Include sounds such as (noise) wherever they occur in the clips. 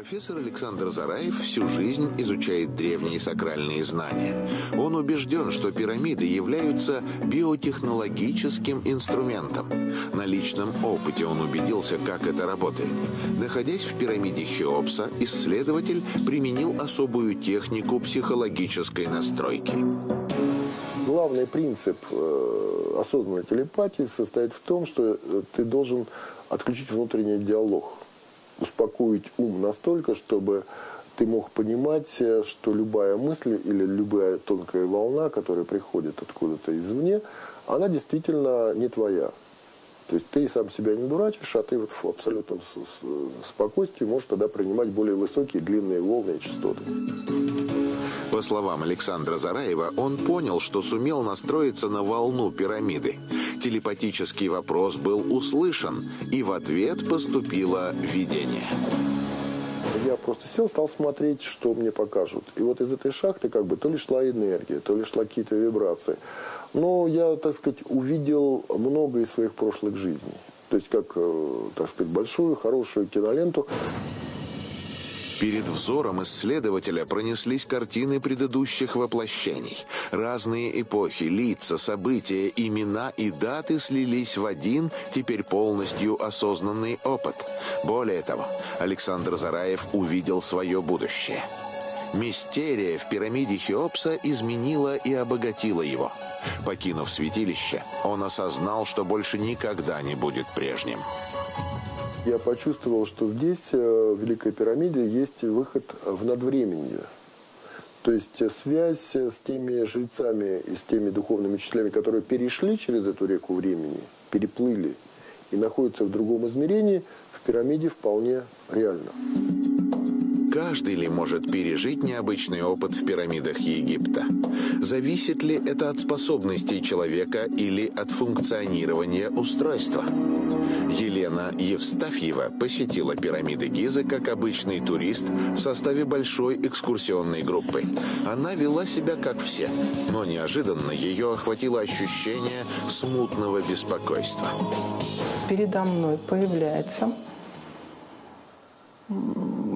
Профессор Александр Зараев всю жизнь изучает древние сакральные знания. Он убежден, что пирамиды являются биотехнологическим инструментом. На личном опыте он убедился, как это работает. Находясь в пирамиде Хеопса, исследователь применил особую технику психологической настройки. Главный принцип э, осознанной телепатии состоит в том, что э, ты должен отключить внутренний диалог – успокоить ум настолько, чтобы ты мог понимать, э, что любая мысль или любая тонкая волна, которая приходит откуда-то извне, она действительно не твоя. То есть ты сам себя не дурачишь, а ты вот в абсолютном спокойствии можешь тогда принимать более высокие длинные волны и частоты. По словам Александра Зараева, он понял, что сумел настроиться на волну пирамиды. Телепатический вопрос был услышан, и в ответ поступило видение. Я просто сел, стал смотреть, что мне покажут. И вот из этой шахты как бы то ли шла энергия, то ли шла какие-то вибрации. Но я, так сказать, увидел много из своих прошлых жизней. То есть как, э, так сказать, большую, хорошую киноленту. Перед взором исследователя пронеслись картины предыдущих воплощений. Разные эпохи, лица, события, имена и даты слились в один, теперь полностью осознанный опыт. Более того, Александр Зараев увидел свое будущее. Мистерия в пирамиде Хеопса изменила и обогатила его. Покинув святилище, он осознал, что больше никогда не будет прежним я почувствовал, что здесь, э, в Великой пирамиде, есть выход в надвременье. То есть э, связь с теми жрецами и с теми духовными учителями, которые перешли через эту реку времени, переплыли и находятся в другом измерении, в пирамиде вполне реально. Каждый ли может пережить необычный опыт в пирамидах Египта? Зависит ли это от способностей человека или от функционирования устройства? Елена Евстафьева посетила пирамиды Гизы как обычный турист в составе большой экскурсионной группы. Она вела себя как все, но неожиданно ее охватило ощущение смутного беспокойства. Передо мной появляется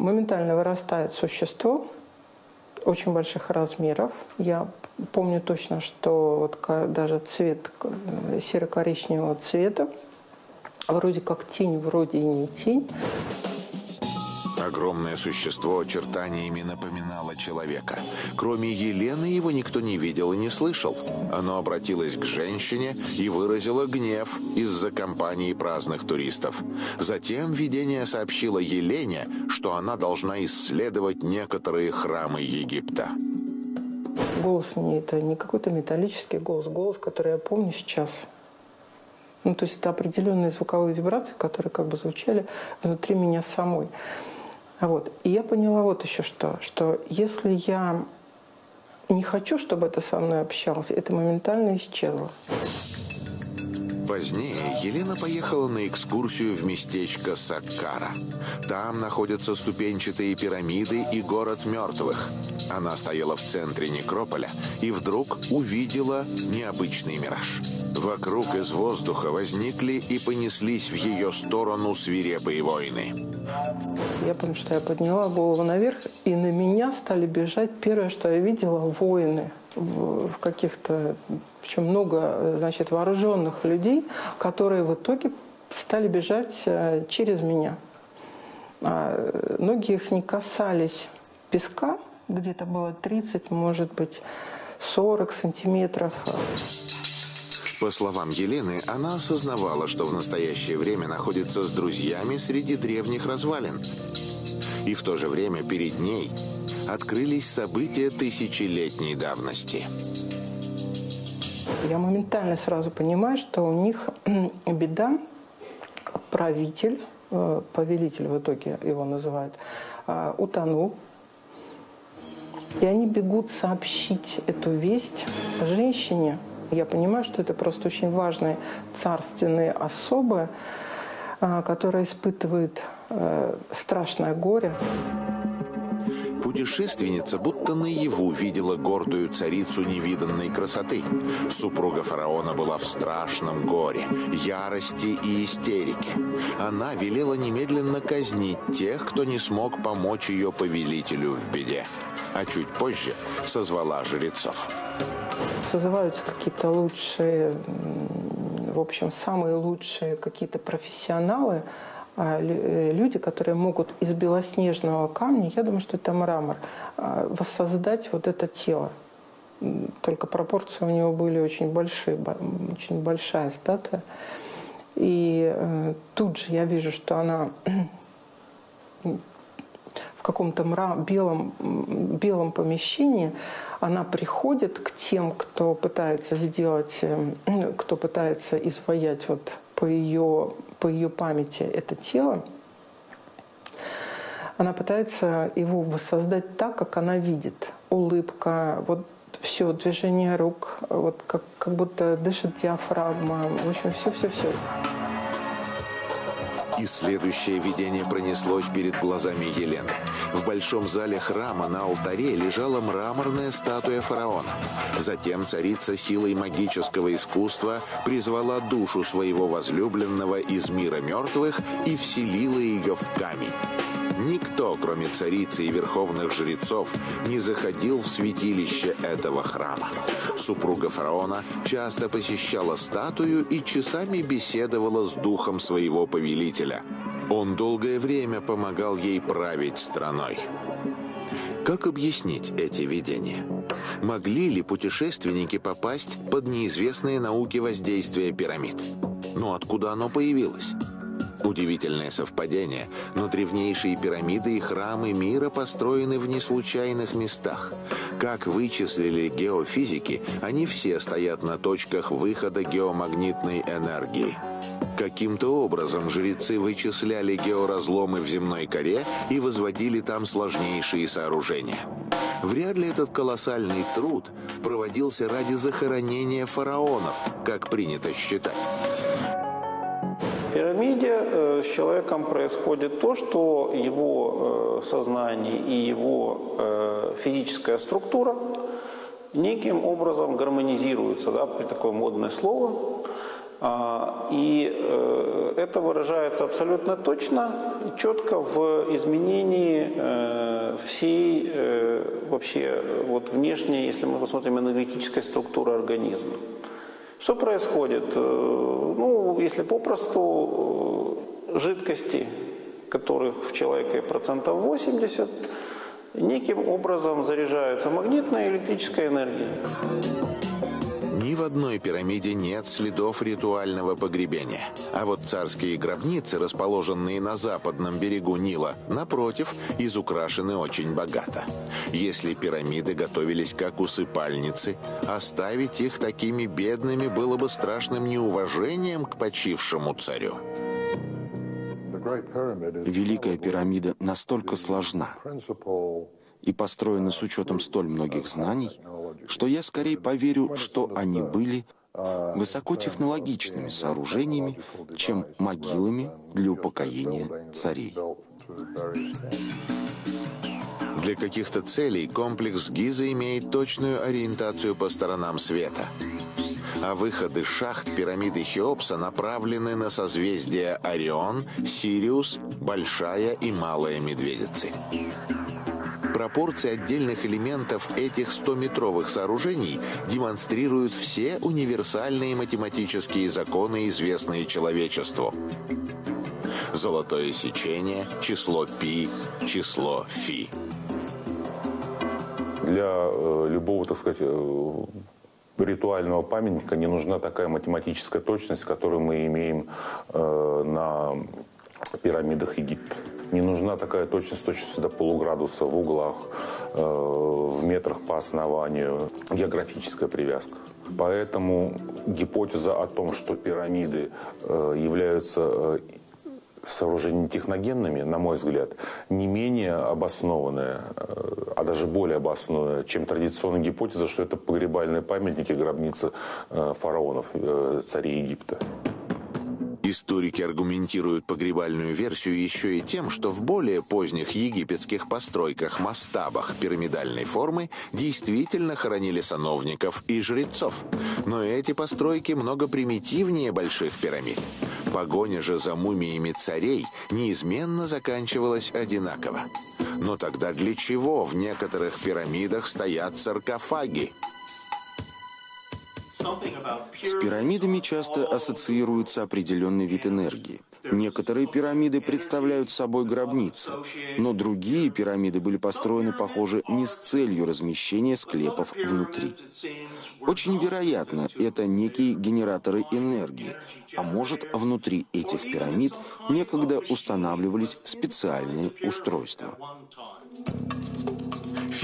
моментально вырастает существо очень больших размеров. Я помню точно, что вот даже цвет серо-коричневого цвета, вроде как тень, вроде и не тень. Огромное существо очертаниями напоминало человека. Кроме Елены его никто не видел и не слышал. Оно обратилось к женщине и выразило гнев из-за компании праздных туристов. Затем видение сообщило Елене, что она должна исследовать некоторые храмы Египта. Голос не это не какой-то металлический голос, голос, который я помню сейчас. Ну, то есть это определенные звуковые вибрации, которые как бы звучали внутри меня самой. Вот. И я поняла вот еще что, что если я не хочу, чтобы это со мной общалось, это моментально исчезло. Позднее Елена поехала на экскурсию в местечко Саккара. Там находятся ступенчатые пирамиды и город мертвых. Она стояла в центре некрополя и вдруг увидела необычный мираж. Вокруг из воздуха возникли и понеслись в ее сторону свирепые войны. Я помню, что я подняла голову наверх, и на меня стали бежать. Первое, что я видела, воины в, каких-то, причем много, значит, вооруженных людей, которые в итоге стали бежать э, через меня. А ноги их не касались песка, где-то было 30, может быть, 40 сантиметров. По словам Елены, она осознавала, что в настоящее время находится с друзьями среди древних развалин. И в то же время перед ней открылись события тысячелетней давности. Я моментально сразу понимаю, что у них беда, правитель, э, повелитель в итоге его называют, э, утонул. И они бегут сообщить эту весть женщине, я понимаю, что это просто очень важные царственные особы, а, которые испытывают э, страшное горе. Путешественница будто наяву видела гордую царицу невиданной красоты. Супруга фараона была в страшном горе, ярости и истерике. Она велела немедленно казнить тех, кто не смог помочь ее повелителю в беде. А чуть позже созвала жрецов. Созываются какие-то лучшие, в общем, самые лучшие какие-то профессионалы – люди, которые могут из белоснежного камня, я думаю, что это мрамор, а, воссоздать вот это тело. Только пропорции у него были очень большие, очень большая статуя. И э, тут же я вижу, что она в каком-то белом, белом помещении, она приходит к тем, кто пытается сделать, э, кто пытается изваять вот по ее по ее памяти это тело, она пытается его воссоздать так, как она видит. Улыбка, вот все, движение рук, вот как, как будто дышит диафрагма, в общем, все-все-все. И следующее видение пронеслось перед глазами Елены. В большом зале храма на алтаре лежала мраморная статуя фараона. Затем царица силой магического искусства призвала душу своего возлюбленного из мира мертвых и вселила ее в камень. Никто, кроме царицы и верховных жрецов, не заходил в святилище этого храма. Супруга фараона часто посещала статую и часами беседовала с духом своего повелителя. Он долгое время помогал ей править страной. Как объяснить эти видения? Могли ли путешественники попасть под неизвестные науки воздействия пирамид? Но откуда оно появилось? Удивительное совпадение, но древнейшие пирамиды и храмы мира построены в неслучайных местах. Как вычислили геофизики, они все стоят на точках выхода геомагнитной энергии. Каким-то образом жрецы вычисляли георазломы в земной коре и возводили там сложнейшие сооружения. Вряд ли этот колоссальный труд проводился ради захоронения фараонов, как принято считать пирамиде э, с человеком происходит то, что его э, сознание и его э, физическая структура неким образом гармонизируются, да, такое модное слово. А, и это выражается абсолютно точно четко в изменении всей вообще вот внешней, если мы посмотрим, энергетической структуры организма. Что происходит? Э, ну, если попросту, э, жидкости, которых в человеке процентов 80, неким образом заряжаются магнитная и электрическая энергия. В одной пирамиде нет следов ритуального погребения. А вот царские гробницы, расположенные на западном берегу Нила, напротив, изукрашены очень богато. Если пирамиды готовились как усыпальницы, оставить их такими бедными было бы страшным неуважением к почившему царю. Великая пирамида настолько сложна и построена с учетом столь многих знаний, что я скорее поверю, что они были высокотехнологичными сооружениями, чем могилами для упокоения царей. Для каких-то целей комплекс Гиза имеет точную ориентацию по сторонам света. А выходы шахт пирамиды Хеопса направлены на созвездия Орион, Сириус, Большая и Малая Медведицы. Пропорции отдельных элементов этих 100-метровых сооружений демонстрируют все универсальные математические законы, известные человечеству. Золотое сечение, число π, число φ. Для э, любого, так сказать, э, ритуального памятника не нужна такая математическая точность, которую мы имеем э, на пирамидах Египта. Не нужна такая точность, точность до полуградуса в углах, э, в метрах по основанию, географическая привязка. Поэтому гипотеза о том, что пирамиды э, являются э, сооружениями техногенными, на мой взгляд, не менее обоснованная, а даже более обоснованная, чем традиционная гипотеза, что это погребальные памятники, гробницы фараонов, царей Египта. Историки аргументируют погребальную версию еще и тем, что в более поздних египетских постройках-мастабах пирамидальной формы действительно хоронили сановников и жрецов. Но эти постройки много примитивнее больших пирамид. Погоня же за мумиями царей неизменно заканчивалась одинаково. Но тогда для чего в некоторых пирамидах стоят саркофаги? С пирамидами часто ассоциируется определенный вид энергии. Некоторые пирамиды представляют собой гробницы, но другие пирамиды были построены, похоже, не с целью размещения склепов внутри. Очень вероятно, это некие генераторы энергии, а может, внутри этих пирамид некогда устанавливались специальные устройства.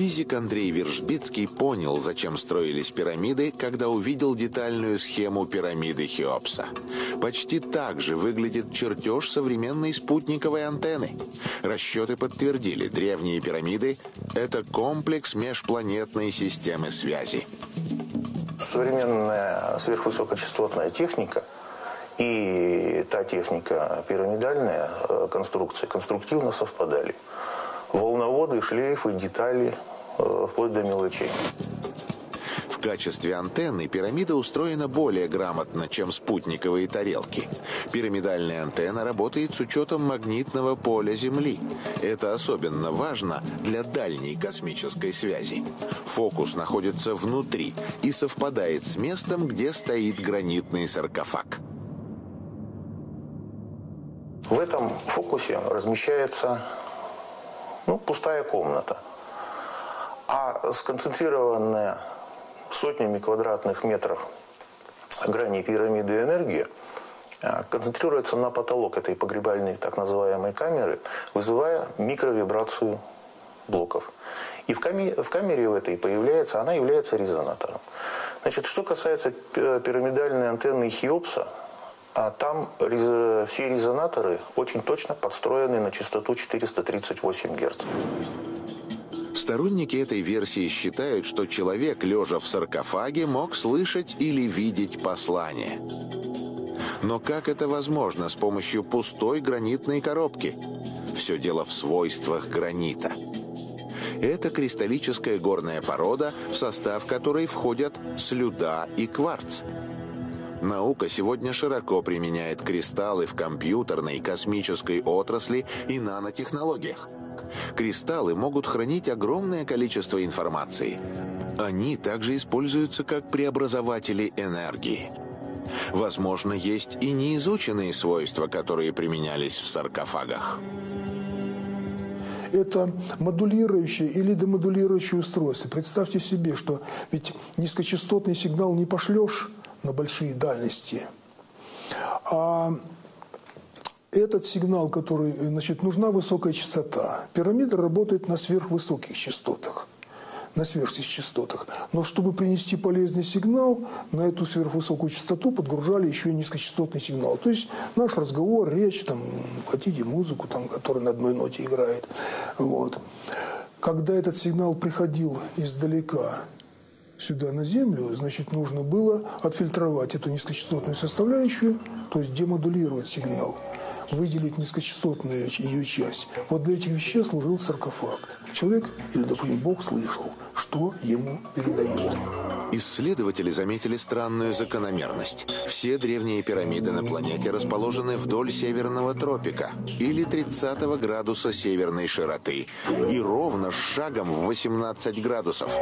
Физик Андрей Вержбицкий понял, зачем строились пирамиды, когда увидел детальную схему пирамиды Хеопса. Почти так же выглядит чертеж современной спутниковой антенны. Расчеты подтвердили, древние пирамиды – это комплекс межпланетной системы связи. Современная сверхвысокочастотная техника и та техника пирамидальная э, конструкции конструктивно совпадали. Волноводы, шлейфы, детали, вплоть до мелочей. В качестве антенны пирамида устроена более грамотно, чем спутниковые тарелки. Пирамидальная антенна работает с учетом магнитного поля Земли. Это особенно важно для дальней космической связи. Фокус находится внутри и совпадает с местом, где стоит гранитный саркофаг. В этом фокусе размещается ну, пустая комната. А сконцентрированная сотнями квадратных метров грани пирамиды энергии а, концентрируется на потолок этой погребальной так называемой камеры, вызывая микровибрацию блоков. И в камере, в камере в этой появляется, она является резонатором. Значит, что касается пирамидальной антенны Хиопса, а там все резонаторы очень точно подстроены на частоту 438 Гц. Сторонники этой версии считают, что человек, лежа в саркофаге, мог слышать или видеть послание. Но как это возможно с помощью пустой гранитной коробки? Все дело в свойствах гранита. Это кристаллическая горная порода, в состав которой входят слюда и кварц. Наука сегодня широко применяет кристаллы в компьютерной, космической отрасли и нанотехнологиях. Кристаллы могут хранить огромное количество информации. Они также используются как преобразователи энергии. Возможно, есть и неизученные свойства, которые применялись в саркофагах. Это модулирующее или демодулирующее устройство. Представьте себе, что ведь низкочастотный сигнал не пошлешь на большие дальности. А этот сигнал, который, значит, нужна высокая частота. Пирамида работает на сверхвысоких частотах, на сверхчастотах. Но чтобы принести полезный сигнал, на эту сверхвысокую частоту подгружали еще и низкочастотный сигнал. То есть наш разговор, речь, там, хотите музыку, там, которая на одной ноте играет. Вот. Когда этот сигнал приходил издалека сюда на Землю, значит, нужно было отфильтровать эту низкочастотную составляющую, то есть демодулировать сигнал выделить низкочастотную ее часть. Вот для этих вещей служил саркофаг. Человек, или, допустим, Бог слышал, что ему передают. Исследователи заметили странную закономерность. Все древние пирамиды на планете расположены вдоль северного тропика или 30 градуса северной широты и ровно с шагом в 18 градусов.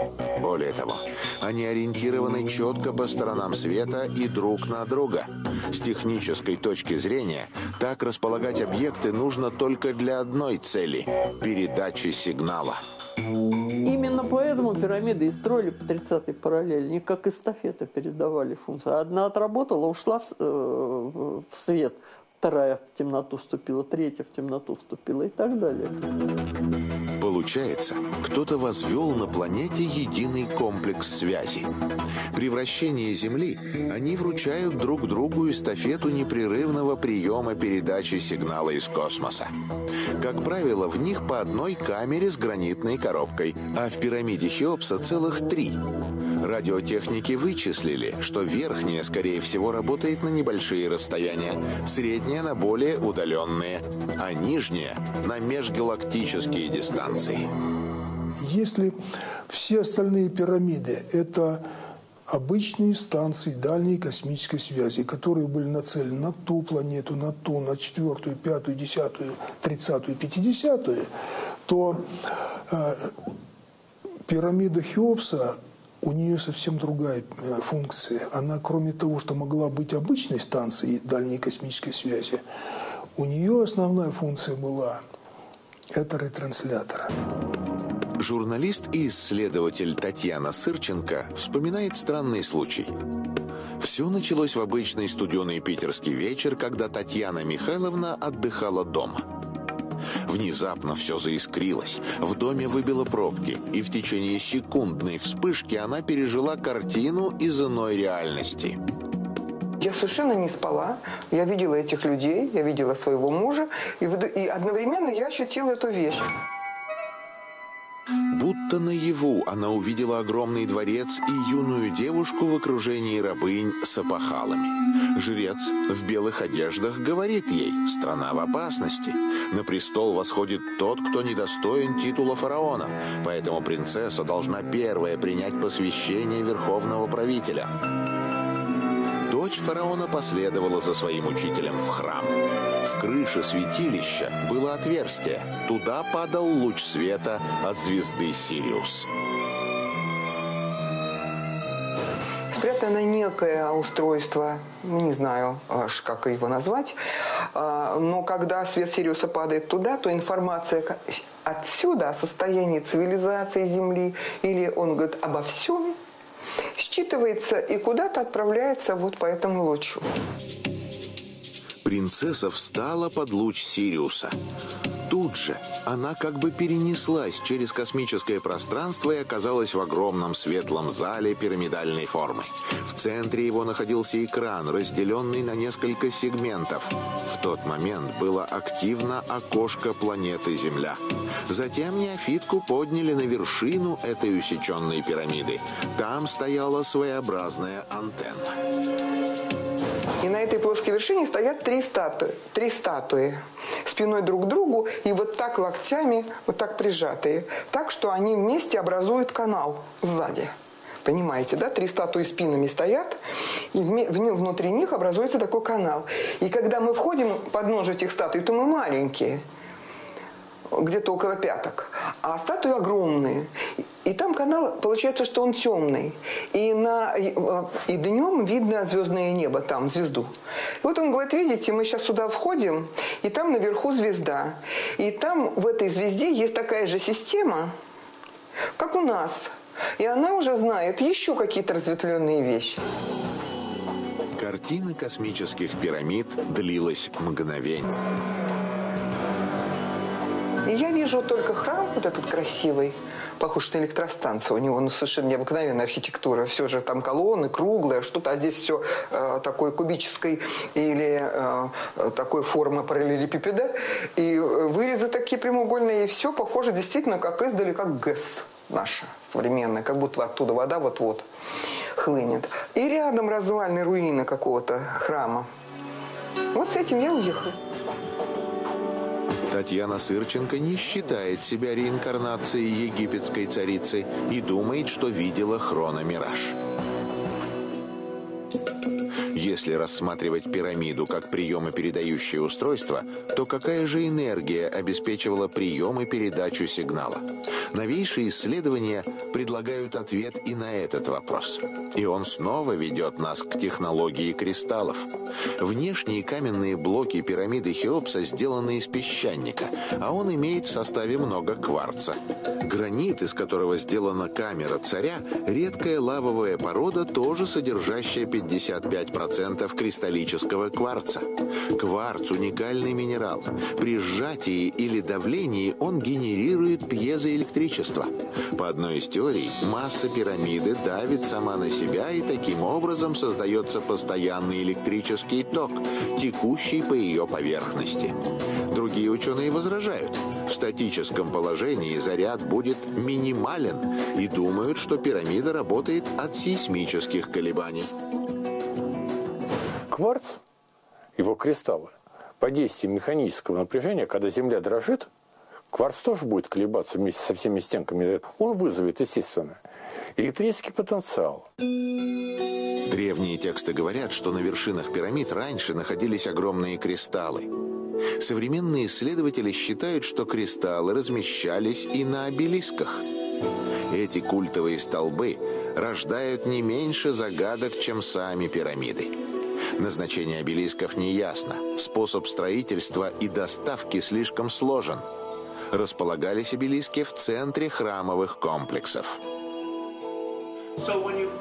Более того, они ориентированы четко по сторонам света и друг на друга. С технической точки зрения, так располагать объекты нужно только для одной цели – передачи сигнала. Именно поэтому пирамиды и строили по 30-й параллели. Не как эстафета передавали функцию. Одна отработала, ушла в, э, в свет, вторая в темноту вступила, третья в темноту вступила и так далее. Получается, кто-то возвел на планете единый комплекс связи. При вращении Земли они вручают друг другу эстафету непрерывного приема передачи сигнала из космоса. Как правило, в них по одной камере с гранитной коробкой, а в пирамиде Хеопса целых три. Радиотехники вычислили, что верхняя, скорее всего, работает на небольшие расстояния, средняя на более удаленные, а нижняя на межгалактические дистанции. Если все остальные пирамиды – это обычные станции дальней космической связи, которые были нацелены на ту планету, на ту, на четвертую, пятую, десятую, тридцатую, пятидесятую, то э, пирамида Хеопса у нее совсем другая э, функция. Она, кроме того, что могла быть обычной станцией дальней космической связи, у нее основная функция была – это ретранслятор. Журналист и исследователь Татьяна Сырченко вспоминает странный случай. Все началось в обычный студеный питерский вечер, когда Татьяна Михайловна отдыхала дома. Внезапно все заискрилось, в доме выбило пробки, и в течение секундной вспышки она пережила картину из иной реальности. Я совершенно не спала. Я видела этих людей, я видела своего мужа, и, и одновременно я ощутила эту вещь. Будто наяву она увидела огромный дворец и юную девушку в окружении рабынь с опахалами. Жрец в белых одеждах говорит ей «Страна в опасности». На престол восходит тот, кто недостоин титула фараона, поэтому принцесса должна первая принять посвящение верховного правителя. Дочь фараона последовала за своим учителем в храм. В крыше святилища было отверстие. Туда падал луч света от звезды Сириус. Спрятано некое устройство, не знаю, как его назвать, а, но когда свет Сириуса падает туда, то информация отсюда о состоянии цивилизации Земли или он говорит обо всем считывается и куда-то отправляется вот по этому лучу. Принцесса встала под луч Сириуса. Тут же она как бы перенеслась через космическое пространство и оказалась в огромном светлом зале пирамидальной формы. В центре его находился экран, разделенный на несколько сегментов. В тот момент было активно окошко планеты Земля. Затем неофитку подняли на вершину этой усеченной пирамиды. Там стояла своеобразная антенна. И на этой плоской вершине стоят три статуи. Три статуи спиной друг к другу и вот так локтями, вот так прижатые. Так, что они вместе образуют канал сзади. Понимаете, да? Три статуи спинами стоят, и внутри них образуется такой канал. И когда мы входим под нож этих статуй, то мы маленькие – где-то около пяток, а статуи огромные. И там канал, получается, что он темный. И, на, и днем видно звездное небо, там, звезду. И вот он говорит, видите, мы сейчас сюда входим, и там наверху звезда. И там в этой звезде есть такая же система, как у нас. И она уже знает еще какие-то разветвленные вещи. Картина космических пирамид длилась мгновение. И я вижу только храм вот этот красивый, похож на электростанцию. У него ну, совершенно необыкновенная архитектура. Все же там колонны круглые, что-то, а здесь все э, такой кубической или э, такой формы параллелепипеда. И э, вырезы такие прямоугольные, и все похоже действительно как издали, как ГЭС наша современная, как будто оттуда вода вот-вот хлынет. И рядом развальные руины какого-то храма. Вот с этим я уехала. Татьяна Сырченко не считает себя реинкарнацией египетской царицы и думает, что видела хрономираж. Если рассматривать пирамиду как приемо-передающее устройство, то какая же энергия обеспечивала прием и передачу сигнала? Новейшие исследования предлагают ответ и на этот вопрос. И он снова ведет нас к технологии кристаллов. Внешние каменные блоки пирамиды Хеопса сделаны из песчаника, а он имеет в составе много кварца. Гранит, из которого сделана камера царя, редкая лавовая порода, тоже содержащая 55% кристаллического кварца. Кварц – уникальный минерал. При сжатии или давлении он генерирует пьезоэлектричество. По одной из теорий, масса пирамиды давит сама на себя, и таким образом создается постоянный электрический ток, текущий по ее поверхности. Другие ученые возражают. В статическом положении заряд будет минимален и думают, что пирамида работает от сейсмических колебаний. Кварц, его кристаллы, по действию механического напряжения, когда Земля дрожит, кварц тоже будет колебаться вместе со всеми стенками. Он вызовет, естественно, электрический потенциал. Древние тексты говорят, что на вершинах пирамид раньше находились огромные кристаллы. Современные исследователи считают, что кристаллы размещались и на обелисках. Эти культовые столбы рождают не меньше загадок, чем сами пирамиды. Назначение обелисков не ясно. Способ строительства и доставки слишком сложен. Располагались обелиски в центре храмовых комплексов.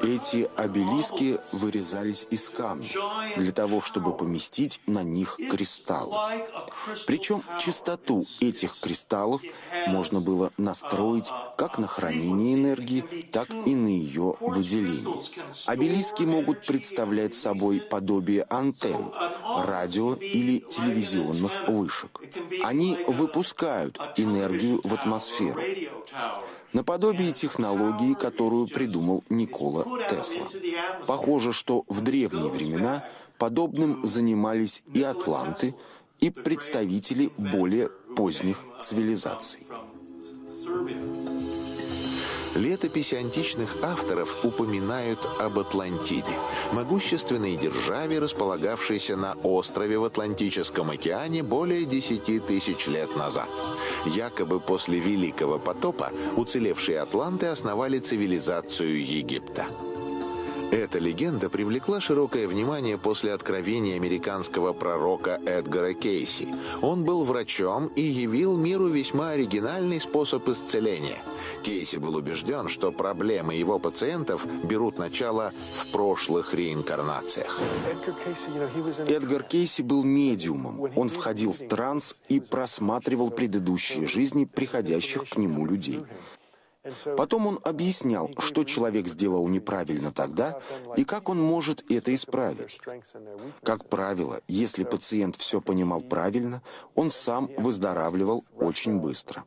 Эти обелиски вырезались из камня для того, чтобы поместить на них кристаллы. Причем частоту этих кристаллов можно было настроить как на хранение энергии, так и на ее выделение. Обелиски могут представлять собой подобие антенн, радио или телевизионных вышек. Они выпускают энергию в атмосферу наподобие технологии, которую придумал Никола Тесла. Похоже, что в древние времена подобным занимались и атланты, и представители более поздних цивилизаций. Летописи античных авторов упоминают об Атлантиде, могущественной державе, располагавшейся на острове в Атлантическом океане более 10 тысяч лет назад. Якобы после Великого потопа уцелевшие атланты основали цивилизацию Египта. Эта легенда привлекла широкое внимание после откровения американского пророка Эдгара Кейси. Он был врачом и явил миру весьма оригинальный способ исцеления. Кейси был убежден, что проблемы его пациентов берут начало в прошлых реинкарнациях. Эдгар Кейси был медиумом. Он входил в транс и просматривал предыдущие жизни приходящих к нему людей. Потом он объяснял, что человек сделал неправильно тогда и как он может это исправить. Как правило, если пациент все понимал правильно, он сам выздоравливал очень быстро.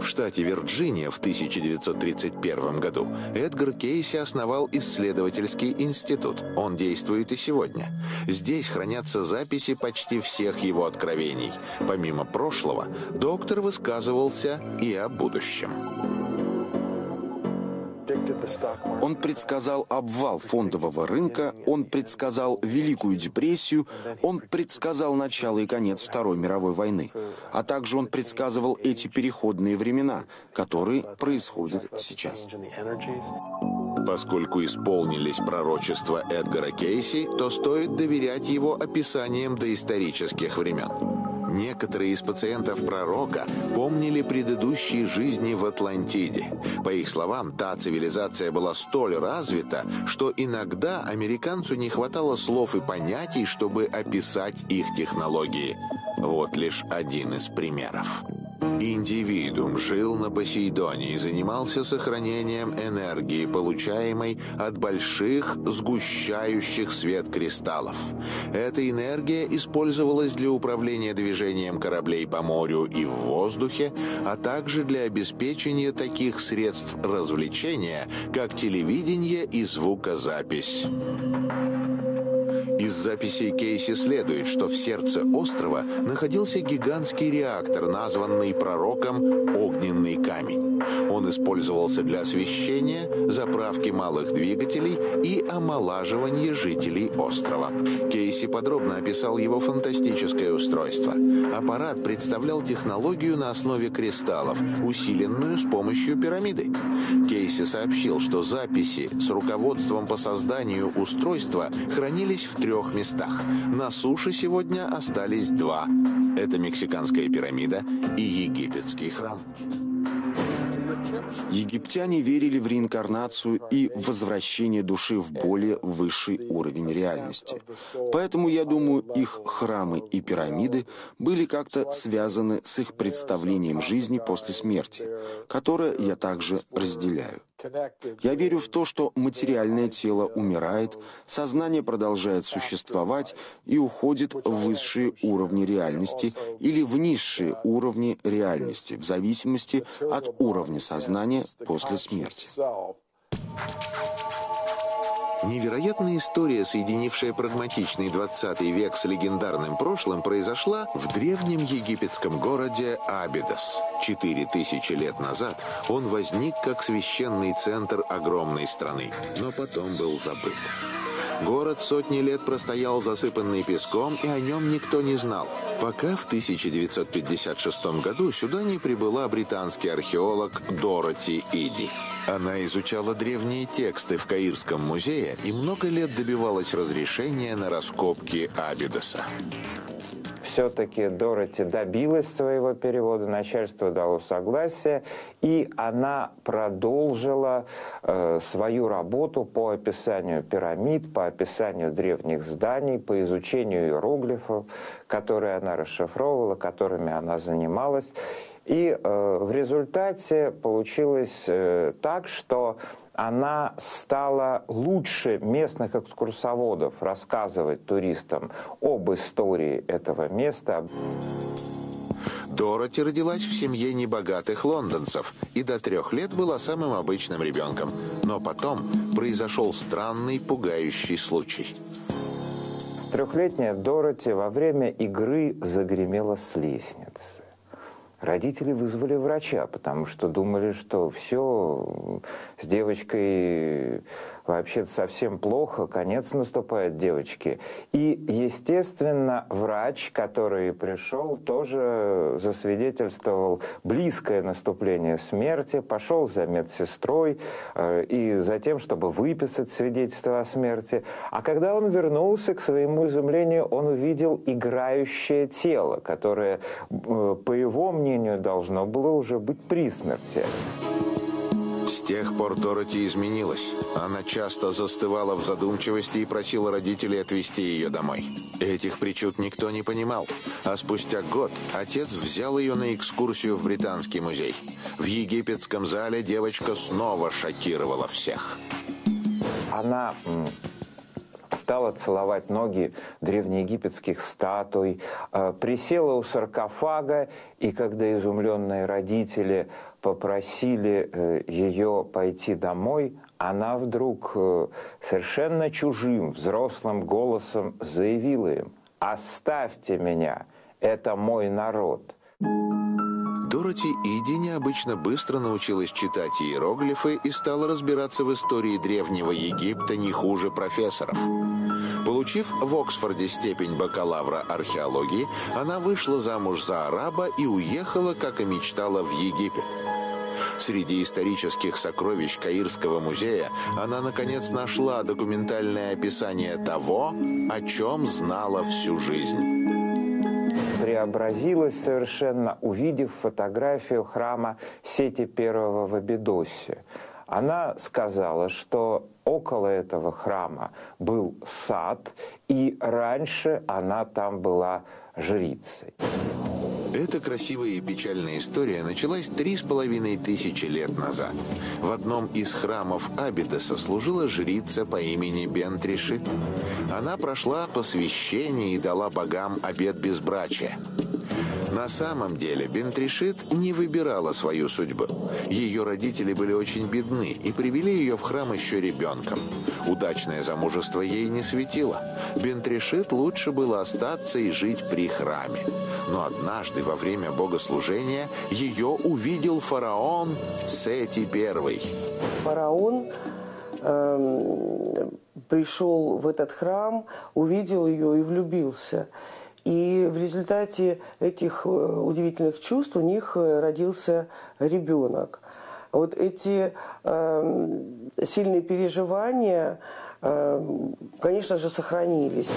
В штате Вирджиния в 1931 году Эдгар Кейси основал исследовательский институт. Он действует и сегодня. Здесь хранятся записи почти всех его откровений. Помимо прошлого, доктор высказывался и о будущем. Он предсказал обвал фондового рынка, он предсказал Великую депрессию, он предсказал начало и конец Второй мировой войны, а также он предсказывал эти переходные времена, которые происходят сейчас. Поскольку исполнились пророчества Эдгара Кейси, то стоит доверять его описаниям доисторических времен. Некоторые из пациентов пророка помнили предыдущие жизни в Атлантиде. По их словам, та цивилизация была столь развита, что иногда американцу не хватало слов и понятий, чтобы описать их технологии. Вот лишь один из примеров. Индивидуум жил на Посейдоне и занимался сохранением энергии, получаемой от больших сгущающих свет кристаллов. Эта энергия использовалась для управления движением кораблей по морю и в воздухе, а также для обеспечения таких средств развлечения, как телевидение и звукозапись. Из записей Кейси следует, что в сердце острова находился гигантский реактор, названный пророком «Огненный камень». Он использовался для освещения, заправки малых двигателей и омолаживания жителей острова. Кейси подробно описал его фантастическое устройство. Аппарат представлял технологию на основе кристаллов, усиленную с помощью пирамиды. Кейси сообщил, что записи с руководством по созданию устройства хранились в трех трех местах. На суше сегодня остались два. Это Мексиканская пирамида и египетский храм. Египтяне верили в реинкарнацию и возвращение души в более высший уровень реальности. Поэтому, я думаю, их храмы и пирамиды были как-то связаны с их представлением жизни после смерти, которое я также разделяю. Я верю в то, что материальное тело умирает, сознание продолжает существовать и уходит в высшие уровни реальности или в низшие уровни реальности, в зависимости от уровня сознания после смерти. Невероятная история, соединившая прагматичный 20 век с легендарным прошлым, произошла в древнем египетском городе Абидос. Четыре тысячи лет назад он возник как священный центр огромной страны, но потом был забыт. Город сотни лет простоял засыпанный песком, и о нем никто не знал. Пока в 1956 году сюда не прибыла британский археолог Дороти Иди. Она изучала древние тексты в Каирском музее и много лет добивалась разрешения на раскопки Абидоса все-таки Дороти добилась своего перевода, начальство дало согласие, и она продолжила э, свою работу по описанию пирамид, по описанию древних зданий, по изучению иероглифов, которые она расшифровывала, которыми она занималась. И э, в результате получилось э, так, что она стала лучше местных экскурсоводов рассказывать туристам об истории этого места. Дороти родилась в семье небогатых лондонцев и до трех лет была самым обычным ребенком. Но потом произошел странный, пугающий случай. Трехлетняя Дороти во время игры загремела с лестницы. Родители вызвали врача, потому что думали, что все с девочкой вообще совсем плохо, конец наступает девочке. И, естественно, врач, который пришел, тоже засвидетельствовал близкое наступление смерти, пошел за медсестрой э, и за тем, чтобы выписать свидетельство о смерти. А когда он вернулся, к своему изумлению, он увидел играющее тело, которое, э, по его мнению, должно было уже быть при смерти. С тех пор Дороти изменилась. Она часто застывала в задумчивости и просила родителей отвезти ее домой. Этих причуд никто не понимал. А спустя год отец взял ее на экскурсию в Британский музей. В египетском зале девочка снова шокировала всех. Она стала целовать ноги древнеегипетских статуй, э, присела у саркофага, и когда изумленные родители попросили э, ее пойти домой, она вдруг э, совершенно чужим взрослым голосом заявила им «Оставьте меня, это мой народ». Дороти Иди необычно быстро научилась читать иероглифы и стала разбираться в истории древнего Египта не хуже профессоров. Получив в Оксфорде степень бакалавра археологии, она вышла замуж за араба и уехала, как и мечтала, в Египет. Среди исторических сокровищ Каирского музея она, наконец, нашла документальное описание того, о чем знала всю жизнь преобразилась совершенно, увидев фотографию храма Сети Первого в Абидосе. Она сказала, что около этого храма был сад, и раньше она там была жрицей. Эта красивая и печальная история началась три с половиной тысячи лет назад. В одном из храмов Абидоса служила жрица по имени Бентришит. Она прошла посвящение и дала богам обет безбрачия. На самом деле Бентришит не выбирала свою судьбу. Ее родители были очень бедны и привели ее в храм еще ребенком. Удачное замужество ей не светило. Бентришит лучше было остаться и жить при храме. Но однажды во время богослужения ее увидел фараон Сети I. Фараон э, пришел в этот храм, увидел ее и влюбился. И в результате этих э, удивительных чувств у них э, родился ребенок. Вот эти э, сильные переживания, э, конечно же, сохранились.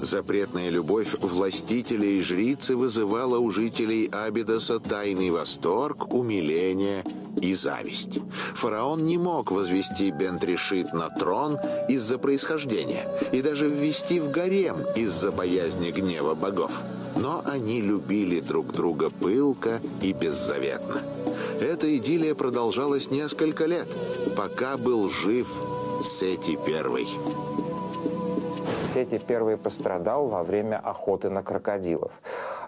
Запретная любовь властителя и жрицы вызывала у жителей Абидоса тайный восторг, умиление и зависть. Фараон не мог возвести Бентришит на трон из-за происхождения и даже ввести в гарем из-за боязни гнева богов. Но они любили друг друга пылко и беззаветно. Эта идиллия продолжалась несколько лет, пока был жив Сети Первый. Сети Первый пострадал во время охоты на крокодилов.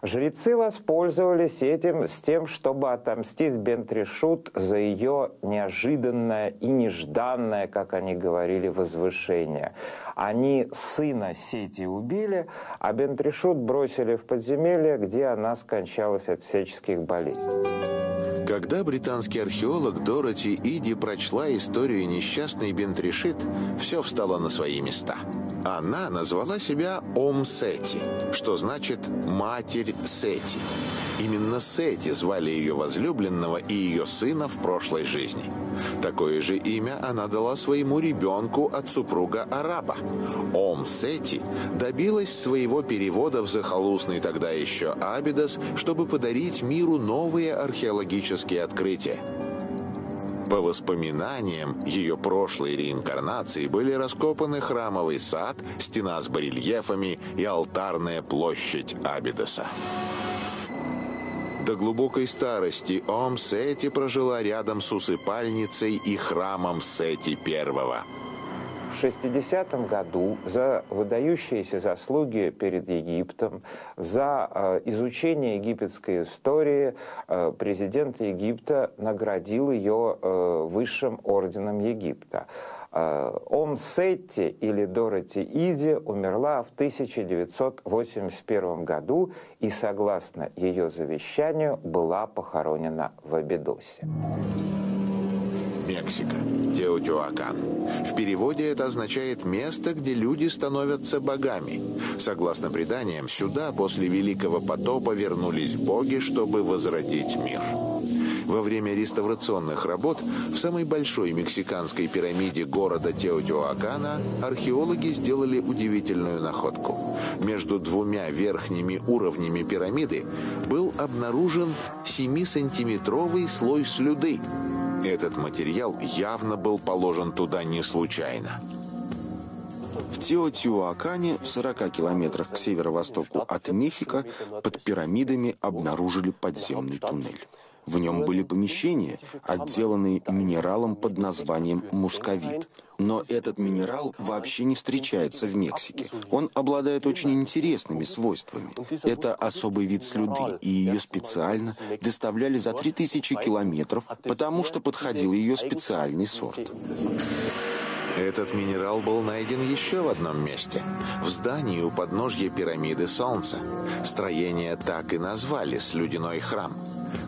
Жрецы воспользовались этим с тем, чтобы отомстить Бентришут за ее неожиданное и нежданное, как они говорили, возвышение. Они сына Сети убили, а Бентришут бросили в подземелье, где она скончалась от всяческих болезней. Когда британский археолог Дороти Иди прочла историю несчастной Бентришит, все встало на свои места – она назвала себя Ом Сети, что значит «матерь Сети». Именно Сети звали ее возлюбленного и ее сына в прошлой жизни. Такое же имя она дала своему ребенку от супруга араба. Ом Сети добилась своего перевода в захолустный тогда еще Абидос, чтобы подарить миру новые археологические открытия. По воспоминаниям ее прошлой реинкарнации были раскопаны храмовый сад, стена с барельефами и алтарная площадь Абидоса. До глубокой старости Ом Сети прожила рядом с усыпальницей и храмом Сети Первого – в 60 году за выдающиеся заслуги перед Египтом, за э, изучение египетской истории э, президент Египта наградил ее э, высшим орденом Египта. Ом Сетти или Дороти Иди умерла в 1981 году и, согласно ее завещанию, была похоронена в Абидосе. Мексика, Теотиуакан. В переводе это означает «место, где люди становятся богами». Согласно преданиям, сюда после Великого потопа вернулись боги, чтобы возродить мир. Во время реставрационных работ в самой большой мексиканской пирамиде города Теотиуакана археологи сделали удивительную находку. Между двумя верхними уровнями пирамиды был обнаружен 7-сантиметровый слой слюды, этот материал явно был положен туда не случайно. В Теотиуакане, в 40 километрах к северо-востоку от Мехико, под пирамидами обнаружили подземный туннель. В нем были помещения, отделанные минералом под названием мусковит. Но этот минерал вообще не встречается в Мексике. Он обладает очень интересными свойствами. Это особый вид слюды, и ее специально доставляли за 3000 километров, потому что подходил ее специальный сорт. Этот минерал был найден еще в одном месте. В здании у подножья пирамиды Солнца. Строение так и назвали «Слюдяной храм».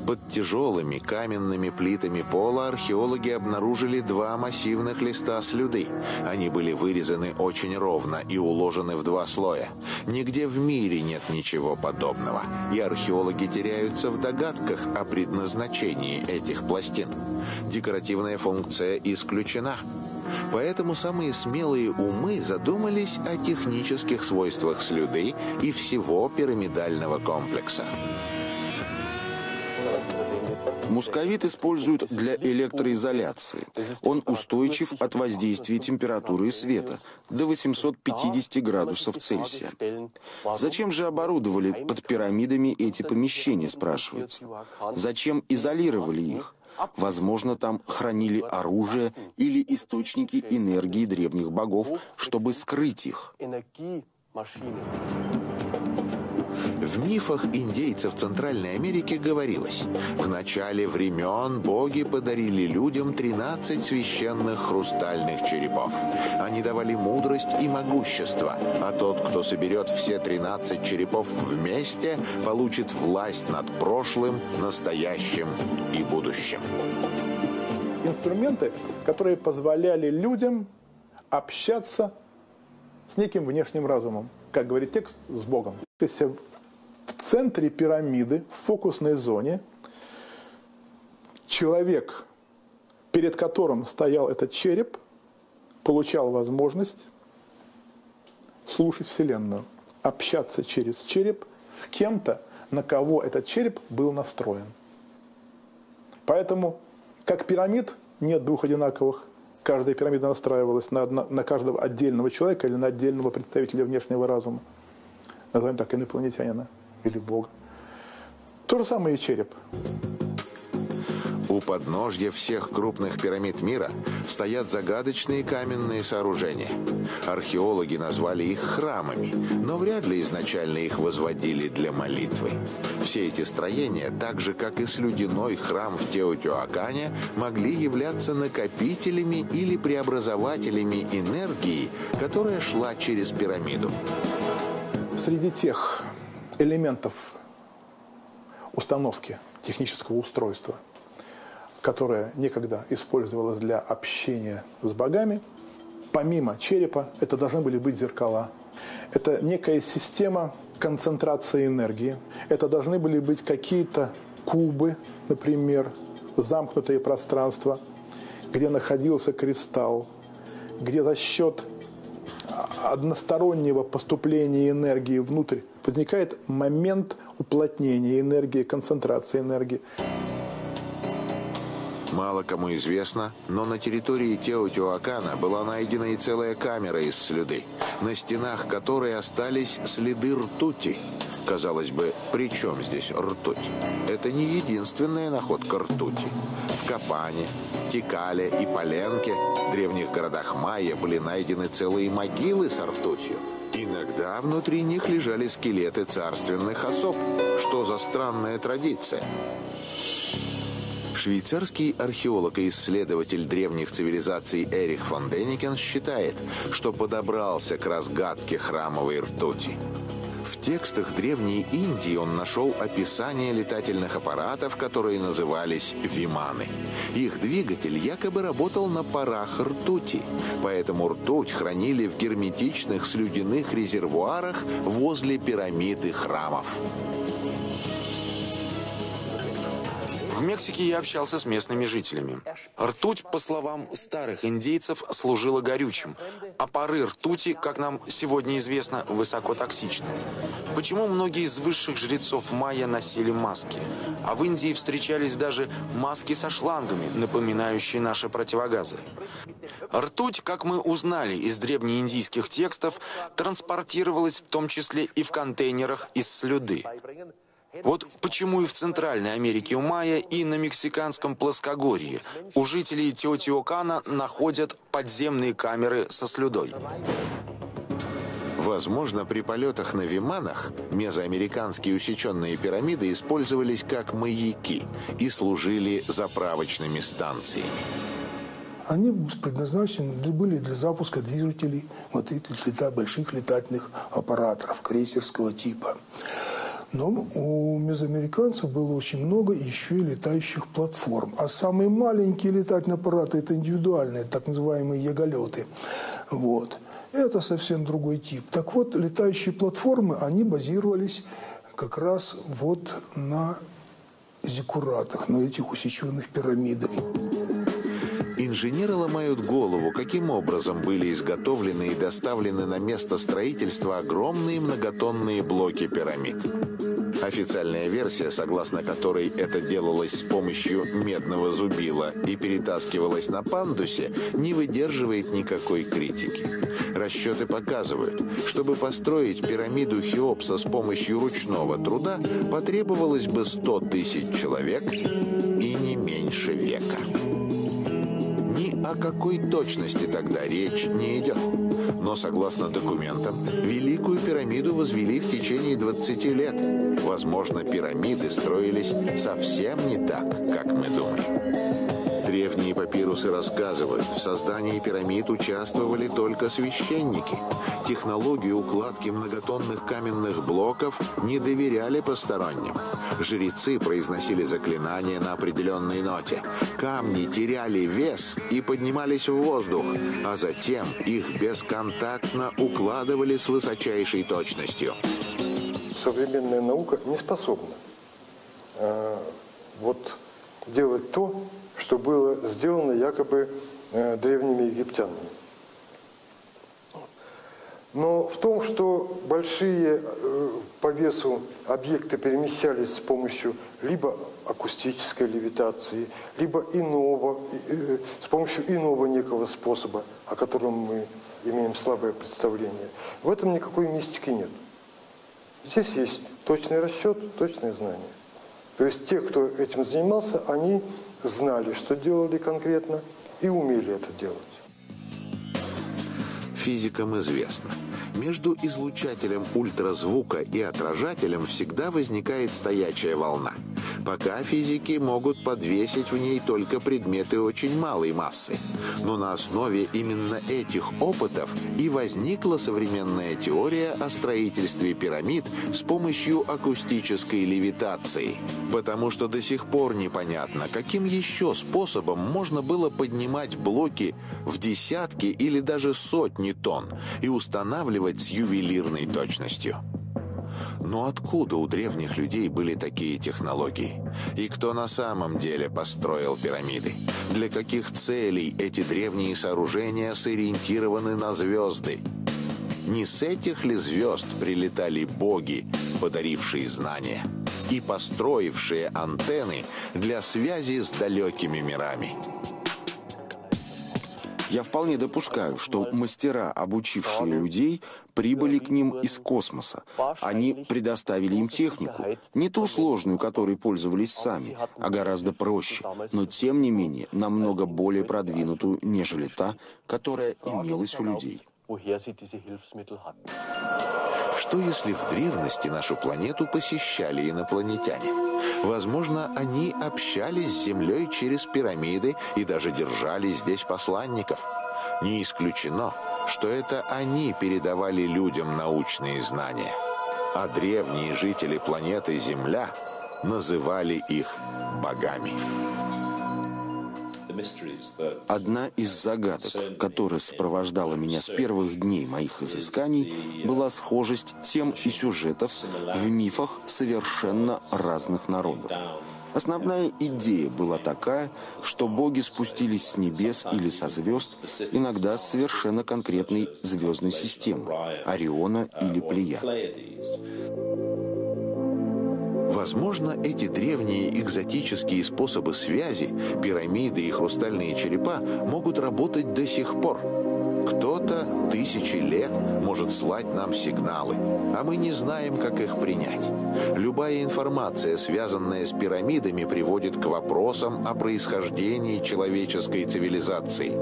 Под тяжелыми каменными плитами пола археологи обнаружили два массивных листа слюды. Они были вырезаны очень ровно и уложены в два слоя. Нигде в мире нет ничего подобного, и археологи теряются в догадках о предназначении этих пластин. Декоративная функция исключена. Поэтому самые смелые умы задумались о технических свойствах слюды и всего пирамидального комплекса. Мусковит используют для электроизоляции. Он устойчив от воздействия температуры и света до 850 градусов Цельсия. Зачем же оборудовали под пирамидами эти помещения, спрашивается? Зачем изолировали их? Возможно, там хранили оружие или источники энергии древних богов, чтобы скрыть их. В мифах индейцев Центральной Америки говорилось, в начале времен боги подарили людям 13 священных хрустальных черепов. Они давали мудрость и могущество, а тот, кто соберет все 13 черепов вместе, получит власть над прошлым, настоящим и будущим. Инструменты, которые позволяли людям общаться с неким внешним разумом, как говорит текст, с Богом. Если в центре пирамиды, в фокусной зоне, человек, перед которым стоял этот череп, получал возможность слушать Вселенную, общаться через череп с кем-то, на кого этот череп был настроен. Поэтому, как пирамид, нет двух одинаковых. Каждая пирамида настраивалась на, одно, на каждого отдельного человека или на отдельного представителя внешнего разума. Назовем так, инопланетянина или Бога. То же самое и череп. У подножья всех крупных пирамид мира стоят загадочные каменные сооружения. Археологи назвали их храмами, но вряд ли изначально их возводили для молитвы. Все эти строения, так же как и слюдяной храм в Теотиуакане, могли являться накопителями или преобразователями энергии, которая шла через пирамиду. Среди тех элементов установки технического устройства – которая некогда использовалась для общения с богами, помимо черепа, это должны были быть зеркала. Это некая система концентрации энергии. Это должны были быть какие-то кубы, например, замкнутые пространства, где находился кристалл, где за счет одностороннего поступления энергии внутрь возникает момент уплотнения энергии, концентрации энергии. Мало кому известно, но на территории Теотиуакана была найдена и целая камера из слюды, на стенах которой остались следы ртути. Казалось бы, при чем здесь ртуть? Это не единственная находка ртути. В Капане, Тикале и Поленке, древних городах Майя, были найдены целые могилы с ртутью. Иногда внутри них лежали скелеты царственных особ. Что за странная традиция? Швейцарский археолог и исследователь древних цивилизаций Эрих фон Деникен считает, что подобрался к разгадке храмовой ртути. В текстах Древней Индии он нашел описание летательных аппаратов, которые назывались виманы. Их двигатель якобы работал на парах ртути, поэтому ртуть хранили в герметичных слюдяных резервуарах возле пирамиды храмов. В Мексике я общался с местными жителями. Ртуть, по словам старых индейцев, служила горючим, а пары ртути, как нам сегодня известно, высокотоксичны. Почему многие из высших жрецов майя носили маски? А в Индии встречались даже маски со шлангами, напоминающие наши противогазы. Ртуть, как мы узнали из древнеиндийских текстов, транспортировалась в том числе и в контейнерах из слюды. Вот почему и в Центральной Америке у майя, и на мексиканском плоскогорье у жителей Теотиокана находят подземные камеры со слюдой. Возможно, при полетах на Виманах мезоамериканские усеченные пирамиды использовались как маяки и служили заправочными станциями. Они предназначены были для запуска движителей вот этих больших летательных аппаратов крейсерского типа. Но у мезоамериканцев было очень много еще и летающих платформ. А самые маленькие летательные аппараты – это индивидуальные, так называемые яголеты. Вот. Это совсем другой тип. Так вот, летающие платформы, они базировались как раз вот на зиккуратах, на этих усеченных пирамидах. Инженеры ломают голову, каким образом были изготовлены и доставлены на место строительства огромные многотонные блоки пирамид. Официальная версия, согласно которой это делалось с помощью медного зубила и перетаскивалось на пандусе, не выдерживает никакой критики. Расчеты показывают, чтобы построить пирамиду Хеопса с помощью ручного труда, потребовалось бы 100 тысяч человек и не меньше века о какой точности тогда речь не идет. Но, согласно документам, Великую пирамиду возвели в течение 20 лет. Возможно, пирамиды строились совсем не так, как мы думаем. Древние папирусы рассказывают, в создании пирамид участвовали только священники. Технологию укладки многотонных каменных блоков не доверяли посторонним. Жрецы произносили заклинания на определенной ноте. Камни теряли вес и поднимались в воздух, а затем их бесконтактно укладывали с высочайшей точностью. Современная наука не способна э, вот делать то, что было сделано якобы э, древними египтянами. Но в том, что большие э, по весу объекты перемещались с помощью либо акустической левитации, либо иного, э, с помощью иного некого способа, о котором мы имеем слабое представление, в этом никакой мистики нет. Здесь есть точный расчет, точное знание. То есть те, кто этим занимался, они знали, что делали конкретно, и умели это делать. Физикам известно – между излучателем ультразвука и отражателем всегда возникает стоячая волна. Пока физики могут подвесить в ней только предметы очень малой массы. Но на основе именно этих опытов и возникла современная теория о строительстве пирамид с помощью акустической левитации. Потому что до сих пор непонятно, каким еще способом можно было поднимать блоки в десятки или даже сотни тонн и устанавливать с ювелирной точностью. Но откуда у древних людей были такие технологии? И кто на самом деле построил пирамиды? Для каких целей эти древние сооружения сориентированы на звезды? Не с этих ли звезд прилетали боги, подарившие знания, и построившие антенны для связи с далекими мирами? Я вполне допускаю, что мастера, обучившие людей, прибыли к ним из космоса. Они предоставили им технику, не ту сложную, которой пользовались сами, а гораздо проще, но тем не менее намного более продвинутую, нежели та, которая имелась у людей. Что если в древности нашу планету посещали инопланетяне? Возможно, они общались с Землей через пирамиды и даже держали здесь посланников. Не исключено, что это они передавали людям научные знания. А древние жители планеты Земля называли их богами. Одна из загадок, которая сопровождала меня с первых дней моих изысканий, была схожесть тем и сюжетов в мифах совершенно разных народов. Основная идея была такая, что боги спустились с небес или со звезд, иногда с совершенно конкретной звездной системы – Ориона или Плеяд. Возможно, эти древние экзотические способы связи, пирамиды и хрустальные черепа могут работать до сих пор. Кто-то тысячи лет может слать нам сигналы, а мы не знаем, как их принять. Любая информация, связанная с пирамидами, приводит к вопросам о происхождении человеческой цивилизации.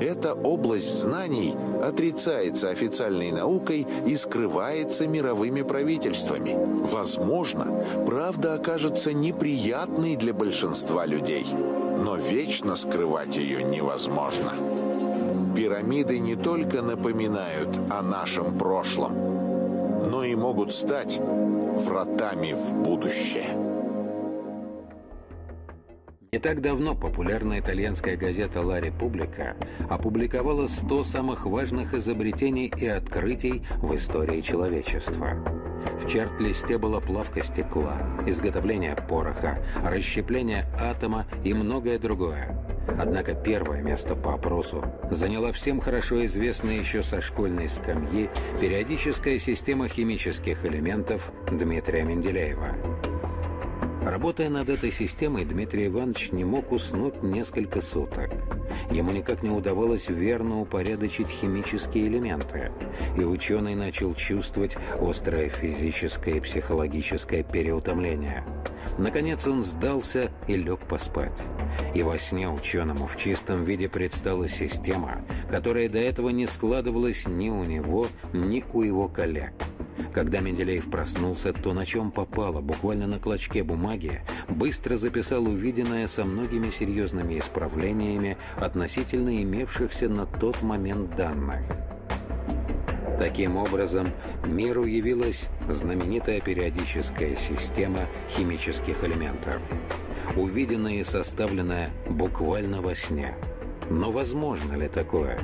Эта область знаний отрицается официальной наукой и скрывается мировыми правительствами. Возможно, правда окажется неприятной для большинства людей, но вечно скрывать ее невозможно. Пирамиды не только напоминают о нашем прошлом, но и могут стать вратами в будущее. Не так давно популярная итальянская газета «Ла Република» опубликовала 100 самых важных изобретений и открытий в истории человечества. В чарт-листе была плавка стекла, изготовление пороха, расщепление атома и многое другое. Однако первое место по опросу заняла всем хорошо известная еще со школьной скамьи периодическая система химических элементов Дмитрия Менделеева. Работая над этой системой, Дмитрий Иванович не мог уснуть несколько суток. Ему никак не удавалось верно упорядочить химические элементы, и ученый начал чувствовать острое физическое и психологическое переутомление. Наконец он сдался и лег поспать. И во сне ученому в чистом виде предстала система, которая до этого не складывалась ни у него, ни у его коллег. Когда Менделеев проснулся, то на чем попало, буквально на клочке бумаги, быстро записал увиденное со многими серьезными исправлениями относительно имевшихся на тот момент данных. Таким образом, миру явилась знаменитая периодическая система химических элементов, увиденная и составленная буквально во сне – но возможно ли такое?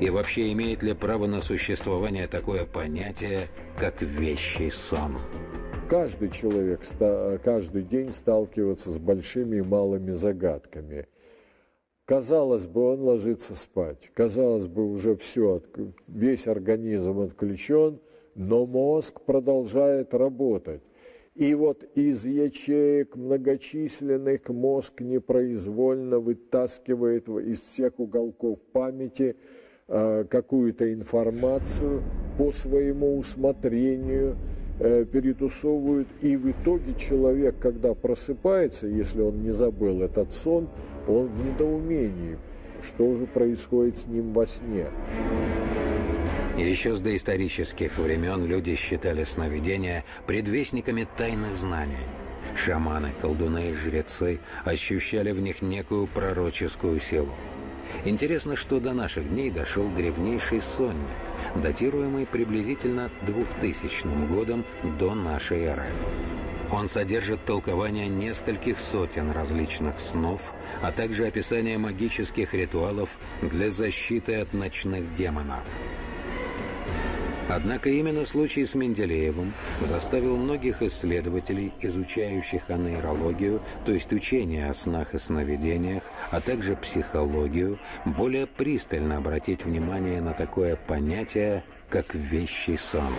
И вообще имеет ли право на существование такое понятие, как вещий сон? Каждый человек каждый день сталкивается с большими и малыми загадками. Казалось бы, он ложится спать. Казалось бы, уже все, весь организм отключен, но мозг продолжает работать. И вот из ячеек многочисленных мозг непроизвольно вытаскивает из всех уголков памяти э, какую-то информацию по своему усмотрению. э, перетусовывают. И в итоге человек, когда просыпается, если он не забыл этот сон, он в недоумении, что же происходит с ним во сне. Еще с доисторических времен люди считали сновидения предвестниками тайных знаний. Шаманы, колдуны и жрецы ощущали в них некую пророческую силу. Интересно, что до наших дней дошел древнейший сонник, датируемый приблизительно 2000 годом до нашей эры. Он содержит толкование нескольких сотен различных снов, а также описание магических ритуалов для защиты от ночных демонов. Однако именно случай с Менделеевым заставил многих исследователей, изучающих анейрологию, то есть учение о снах и сновидениях, а также психологию, более пристально обратить внимание на такое понятие, как вещий сон.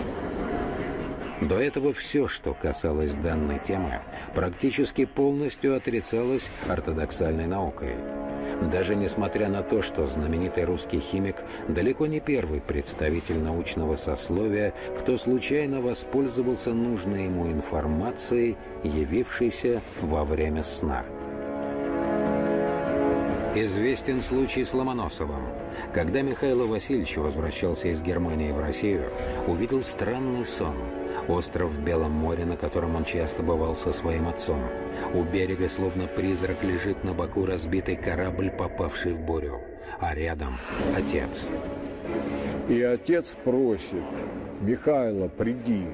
До этого все, что касалось данной темы, практически полностью отрицалось ортодоксальной наукой – даже несмотря на то, что знаменитый русский химик далеко не первый представитель научного сословия, кто случайно воспользовался нужной ему информацией, явившейся во время сна. Известен случай с Ломоносовым. Когда Михаил Васильевич возвращался из Германии в Россию, увидел странный сон – Остров в Белом море, на котором он часто бывал со своим отцом. У берега, словно призрак, лежит на боку разбитый корабль, попавший в бурю. А рядом отец. И отец просит, Михайло, приди.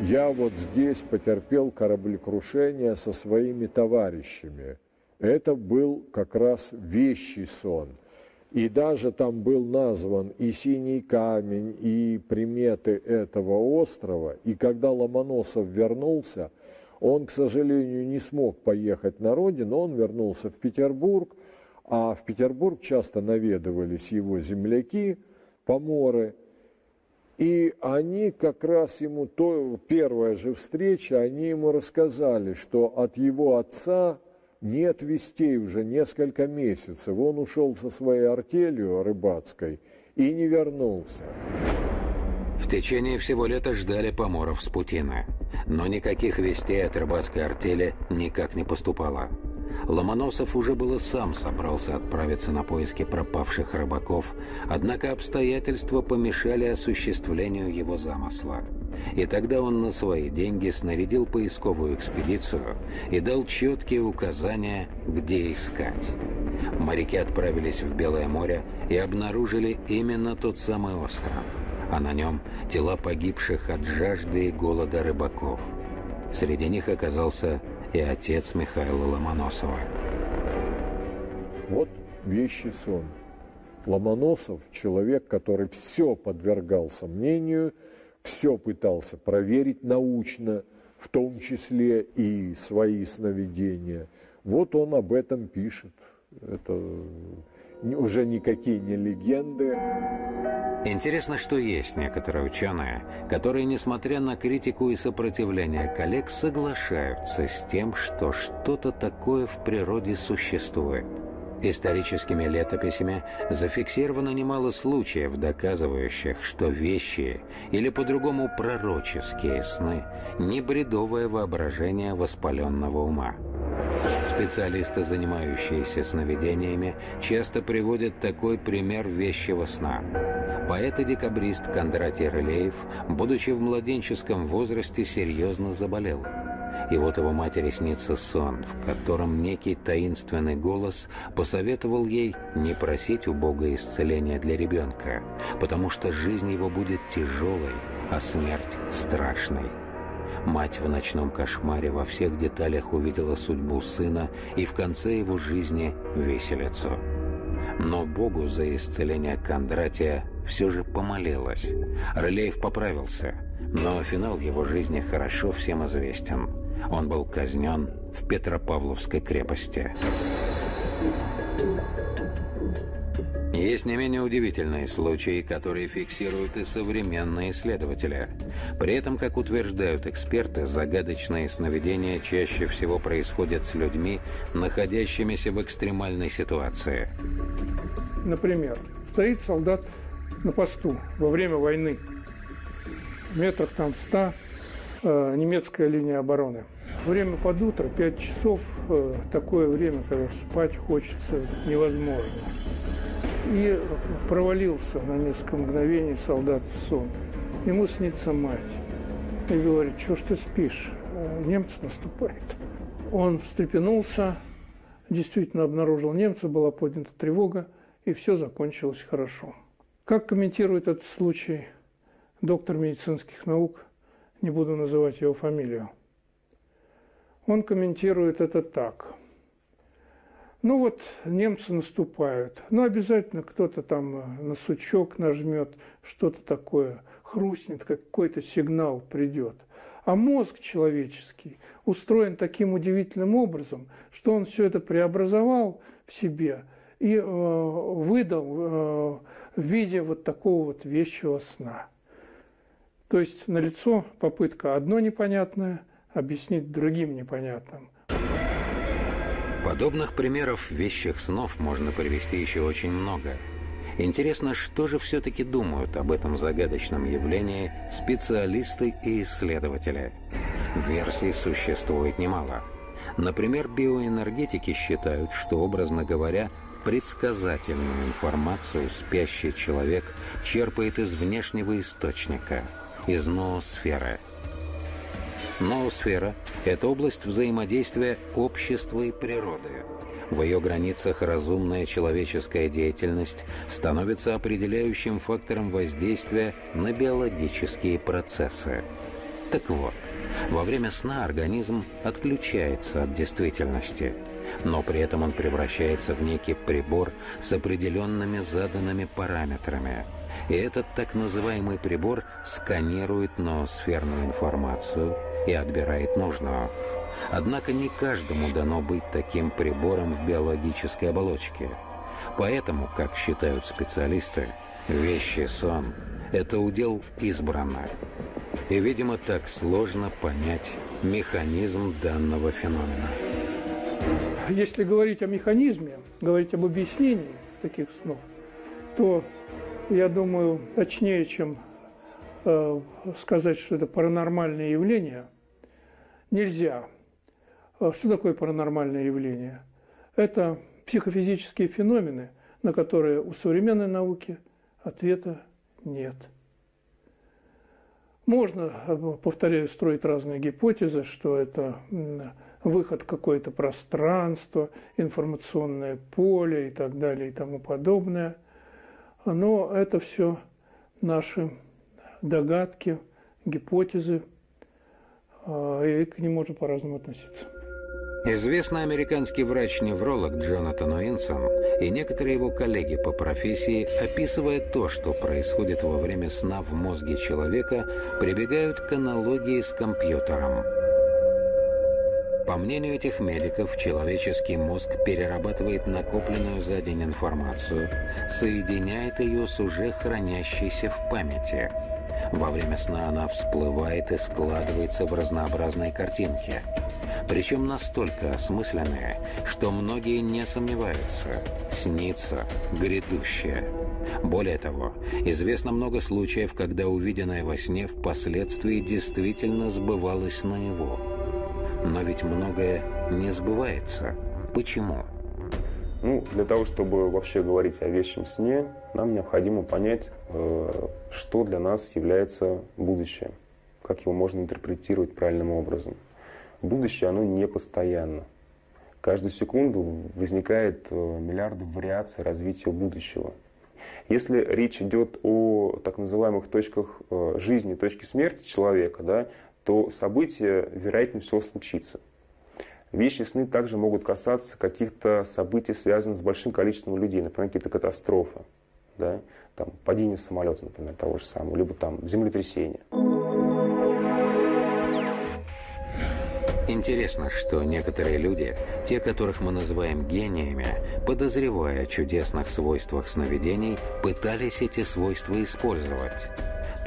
Я вот здесь потерпел кораблекрушение со своими товарищами. Это был как раз вещий сон – и даже там был назван и синий камень, и приметы этого острова. И когда Ломоносов вернулся, он, к сожалению, не смог поехать на родину, он вернулся в Петербург, а в Петербург часто наведывались его земляки, поморы, и они как раз ему, то, первая же встреча, они ему рассказали, что от его отца нет вестей уже несколько месяцев. Он ушел со своей артелью рыбацкой и не вернулся. В течение всего лета ждали поморов с Путина. Но никаких вестей от рыбацкой артели никак не поступало. Ломоносов уже было сам собрался отправиться на поиски пропавших рыбаков, однако обстоятельства помешали осуществлению его замысла. И тогда он на свои деньги снарядил поисковую экспедицию и дал четкие указания, где искать. Моряки отправились в Белое море и обнаружили именно тот самый остров, а на нем тела погибших от жажды и голода рыбаков. Среди них оказался и отец Михаила Ломоносова. Вот вещий сон. Ломоносов – человек, который все подвергал сомнению, все пытался проверить научно, в том числе и свои сновидения. Вот он об этом пишет. Это уже никакие не легенды. Интересно, что есть некоторые ученые, которые, несмотря на критику и сопротивление коллег, соглашаются с тем, что что-то такое в природе существует. Историческими летописями зафиксировано немало случаев, доказывающих, что вещи или по-другому пророческие сны – не бредовое воображение воспаленного ума. Специалисты, занимающиеся сновидениями, часто приводят такой пример вещего сна. Поэт и декабрист Кондратий Рылеев, будучи в младенческом возрасте, серьезно заболел. И вот его матери снится сон, в котором некий таинственный голос посоветовал ей не просить у Бога исцеления для ребенка, потому что жизнь его будет тяжелой, а смерть страшной. Мать в ночном кошмаре во всех деталях увидела судьбу сына и в конце его жизни веселицу. Но Богу за исцеление Кондратия все же помолилась. Рылеев поправился, но финал его жизни хорошо всем известен. Он был казнен в Петропавловской крепости. Есть не менее удивительные случаи, которые фиксируют и современные исследователи. При этом, как утверждают эксперты, загадочные сновидения чаще всего происходят с людьми, находящимися в экстремальной ситуации. Например, стоит солдат на посту во время войны, метрах там в ста э, немецкая линия обороны. Время под утро, 5 часов, э, такое время, когда спать хочется невозможно. И провалился на несколько мгновений солдат в сон. Ему снится мать. И говорит, что ж ты спишь? Э, немцы наступают. Он встрепенулся, действительно обнаружил немца, была поднята тревога, и все закончилось хорошо. Как комментирует этот случай доктор медицинских наук, не буду называть его фамилию, он комментирует это так. Ну вот, немцы наступают. Ну, обязательно кто-то там на сучок нажмет, что-то такое хрустнет, какой-то сигнал придет. А мозг человеческий устроен таким удивительным образом, что он все это преобразовал в себе и э, выдал э, в виде вот такого вот вещего сна. То есть налицо попытка одно непонятное объяснить другим непонятным. Подобных примеров вещих снов можно привести еще очень много – Интересно, что же все-таки думают об этом загадочном явлении специалисты и исследователи? Версий существует немало. Например, биоэнергетики считают, что, образно говоря, предсказательную информацию спящий человек черпает из внешнего источника, из ноосферы. Ноосфера – это область взаимодействия общества и природы – в ее границах разумная человеческая деятельность становится определяющим фактором воздействия на биологические процессы. Так вот, во время сна организм отключается от действительности, но при этом он превращается в некий прибор с определенными заданными параметрами. И этот так называемый прибор сканирует ноосферную информацию и отбирает нужную. Однако не каждому дано быть таким прибором в биологической оболочке. Поэтому, как считают специалисты, вещий сон – это удел избранных. И, видимо, так сложно понять механизм данного феномена. Если говорить о механизме, говорить об объяснении таких снов, то, я думаю, точнее, чем э, сказать, что это паранормальное явление, нельзя. А что такое паранормальное явление? Это психофизические феномены, на которые у современной науки ответа нет. Можно, повторяю, строить разные гипотезы, что это выход какое-то пространство, информационное поле и так далее и тому подобное. Но это все наши догадки, гипотезы, а, и к ним можно по-разному относиться. Известный американский врач-невролог Джонатан Уинсон и некоторые его коллеги по профессии, описывая то, что происходит во время сна в мозге человека, прибегают к аналогии с компьютером. По мнению этих медиков, человеческий мозг перерабатывает накопленную за день информацию, соединяет ее с уже хранящейся в памяти. Во время сна она всплывает и складывается в разнообразные картинки – причем настолько осмысленные, что многие не сомневаются. Снится грядущее. Более того, известно много случаев, когда увиденное во сне впоследствии действительно сбывалось наяву. Но ведь многое не сбывается. Почему? Ну, для того, чтобы вообще говорить о вещем сне, нам необходимо понять, э, что для нас является будущее, как его можно интерпретировать правильным образом будущее, оно не постоянно. Каждую секунду возникает э, миллиарды вариаций развития будущего. Если речь идет о так называемых точках э, жизни, точке смерти человека, да, то событие, вероятнее всего, случится. Вещи сны также могут касаться каких-то событий, связанных с большим количеством людей, например, какие-то катастрофы, да, там, падение самолета, например, того же самого, либо там землетрясение. Интересно, что некоторые люди, те, которых мы называем гениями, подозревая о чудесных свойствах сновидений, пытались эти свойства использовать.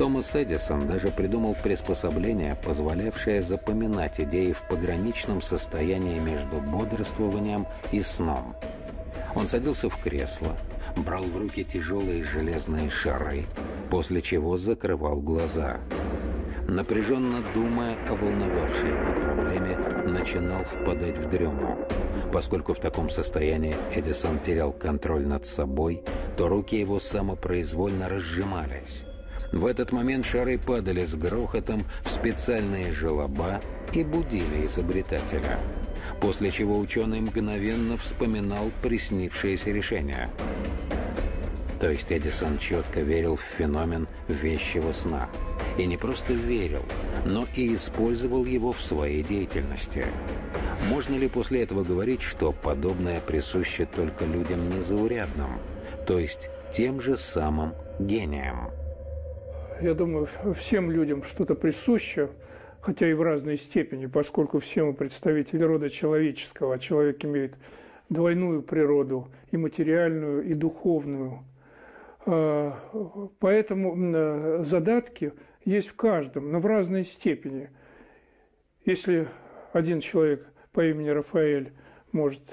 Томас Эдисон даже придумал приспособление, позволявшее запоминать идеи в пограничном состоянии между бодрствованием и сном. Он садился в кресло, брал в руки тяжелые железные шары, после чего закрывал глаза – напряженно думая о волновавшей его проблеме, начинал впадать в дрему. Поскольку в таком состоянии Эдисон терял контроль над собой, то руки его самопроизвольно разжимались. В этот момент шары падали с грохотом в специальные желоба и будили изобретателя. После чего ученый мгновенно вспоминал приснившееся решение. То есть Эдисон четко верил в феномен вещего сна. И не просто верил, но и использовал его в своей деятельности. Можно ли после этого говорить, что подобное присуще только людям незаурядным, то есть тем же самым гениям? Я думаю, всем людям что-то присуще, хотя и в разной степени, поскольку все мы представители рода человеческого, а человек имеет двойную природу, и материальную, и духовную. А, поэтому задатки есть в каждом, но в разной степени. Если один человек по имени Рафаэль может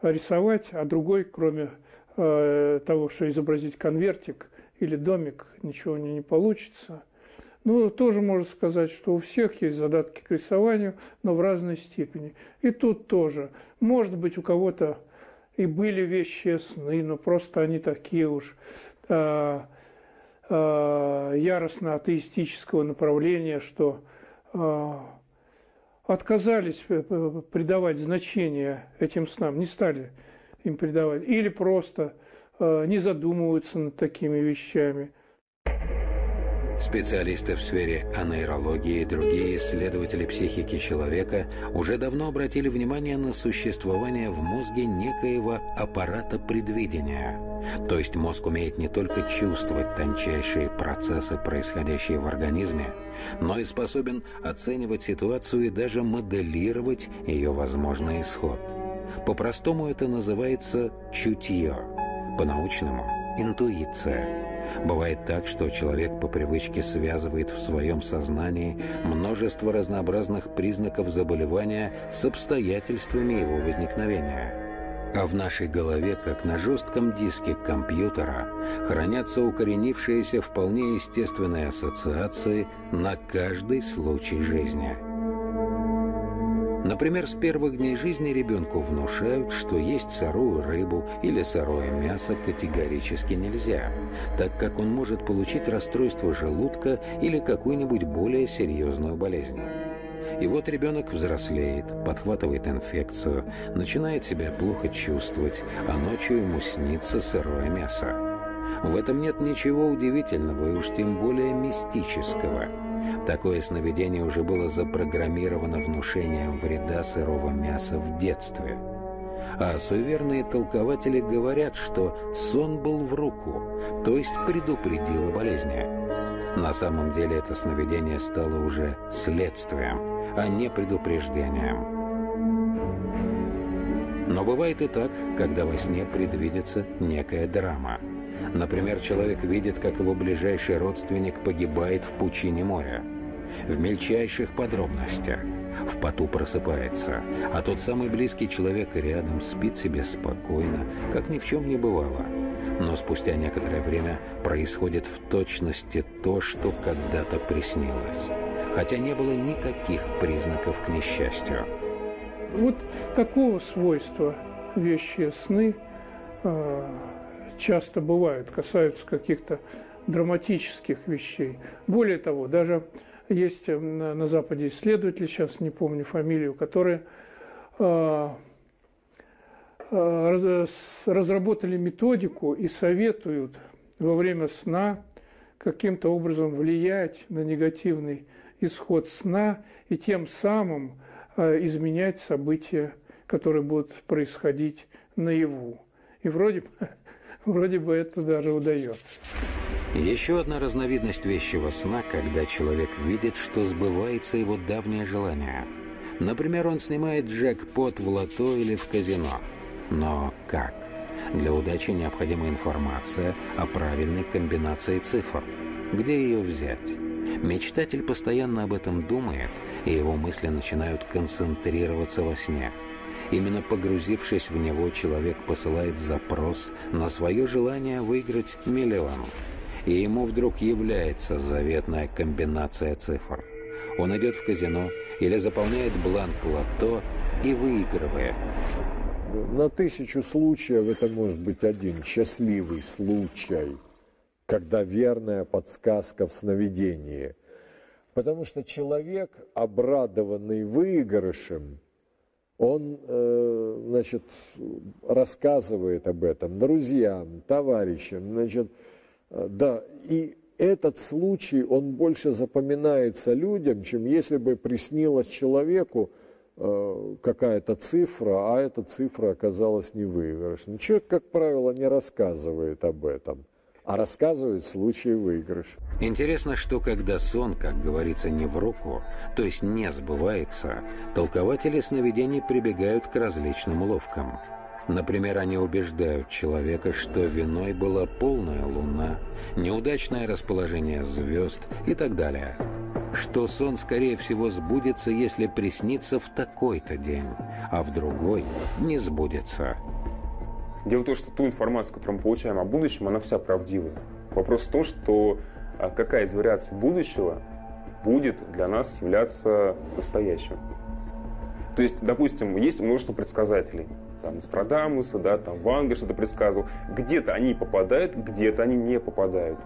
рисовать, а другой, кроме а, того, что изобразить конвертик или домик, ничего не, не получится. Ну, тоже можно сказать, что у всех есть задатки к рисованию, но в разной степени. И тут тоже. Может быть, у кого-то и были вещи сны, но просто они такие уж а, а, яростно атеистического направления, что а, отказались э, придавать значение этим снам, не стали им придавать, или просто не задумываются над такими вещами – Специалисты в сфере анейрологии и другие исследователи психики человека уже давно обратили внимание на существование в мозге некоего аппарата предвидения. То есть мозг умеет не только чувствовать тончайшие процессы, происходящие в организме, но и способен оценивать ситуацию и даже моделировать ее возможный исход. По-простому это называется чутье, по-научному – интуиция. Бывает так, что человек по привычке связывает в своем сознании множество разнообразных признаков заболевания с обстоятельствами его возникновения. А в нашей голове, как на жестком диске компьютера, хранятся укоренившиеся вполне естественные ассоциации на каждый случай жизни – Например, с первых дней жизни ребенку внушают, что есть сырую рыбу или сырое мясо категорически нельзя, так как он может получить расстройство желудка или какую-нибудь более серьезную болезнь. И вот ребенок взрослеет, подхватывает инфекцию, начинает себя плохо чувствовать, а ночью ему снится сырое мясо. В этом нет ничего удивительного и уж тем более мистического – Такое сновидение уже было запрограммировано внушением вреда сырого мяса в детстве. А суеверные толкователи говорят, что сон был в руку, то есть предупредил о болезни. На самом деле это сновидение стало уже следствием, а не предупреждением. Но бывает и так, когда во сне предвидится некая драма – Например, человек видит, как его ближайший родственник погибает в пучине моря. В мельчайших подробностях. В поту просыпается, а тот самый близкий человек рядом спит себе спокойно, как ни в чем не бывало. Но спустя некоторое время происходит в точности то, что когда-то приснилось. Хотя не было никаких признаков к несчастью. Вот такого свойства вещи сны а, часто бывают, касаются каких-то драматических вещей. Более того, даже есть э, на, на Западе исследователи, сейчас не помню фамилию, которые э, э, разработали методику и советуют во время сна каким-то образом влиять на негативный исход сна и тем самым э, изменять события, которые будут происходить наяву. И вроде бы (laughs) вроде бы это даже удается. Еще одна разновидность вещего сна, когда человек видит, что сбывается его давнее желание. Например, он снимает джекпот в лото или в казино. Но как? Для удачи необходима информация о правильной комбинации цифр. Где ее взять? Мечтатель постоянно об этом думает, и его мысли начинают концентрироваться во сне – Именно погрузившись в него, человек посылает запрос на свое желание выиграть миллион. и ему вдруг является заветная комбинация цифр. Он идет в казино или заполняет бланк лото и выигрывает. На тысячу случаев это может быть один счастливый случай, когда верная подсказка в сновидении. Потому что человек, обрадованный выигрышем, он, э, значит, рассказывает об этом друзьям, товарищам, значит, э, да, и этот случай, он больше запоминается людям, чем если бы приснилось человеку э, какая-то цифра, а эта цифра оказалась невыигрышной. Человек, как правило, не рассказывает об этом, а рассказывает в случае выигрыша. Интересно, что когда сон, как говорится, не в руку, то есть не сбывается, толкователи сновидений прибегают к различным уловкам – Например, они убеждают человека, что виной была полная луна, неудачное расположение звезд и так далее. Что сон, скорее всего, сбудется, если приснится в такой-то день, а в другой не сбудется. Дело в том, что ту информацию, которую мы получаем о будущем, она вся правдивая. Вопрос в том, что а, какая из вариаций будущего будет для нас являться настоящим. То есть, допустим, есть множество предсказателей там, Нострадамуса, да, там, Ванга что-то предсказывал. Где-то они попадают, где-то они не попадают.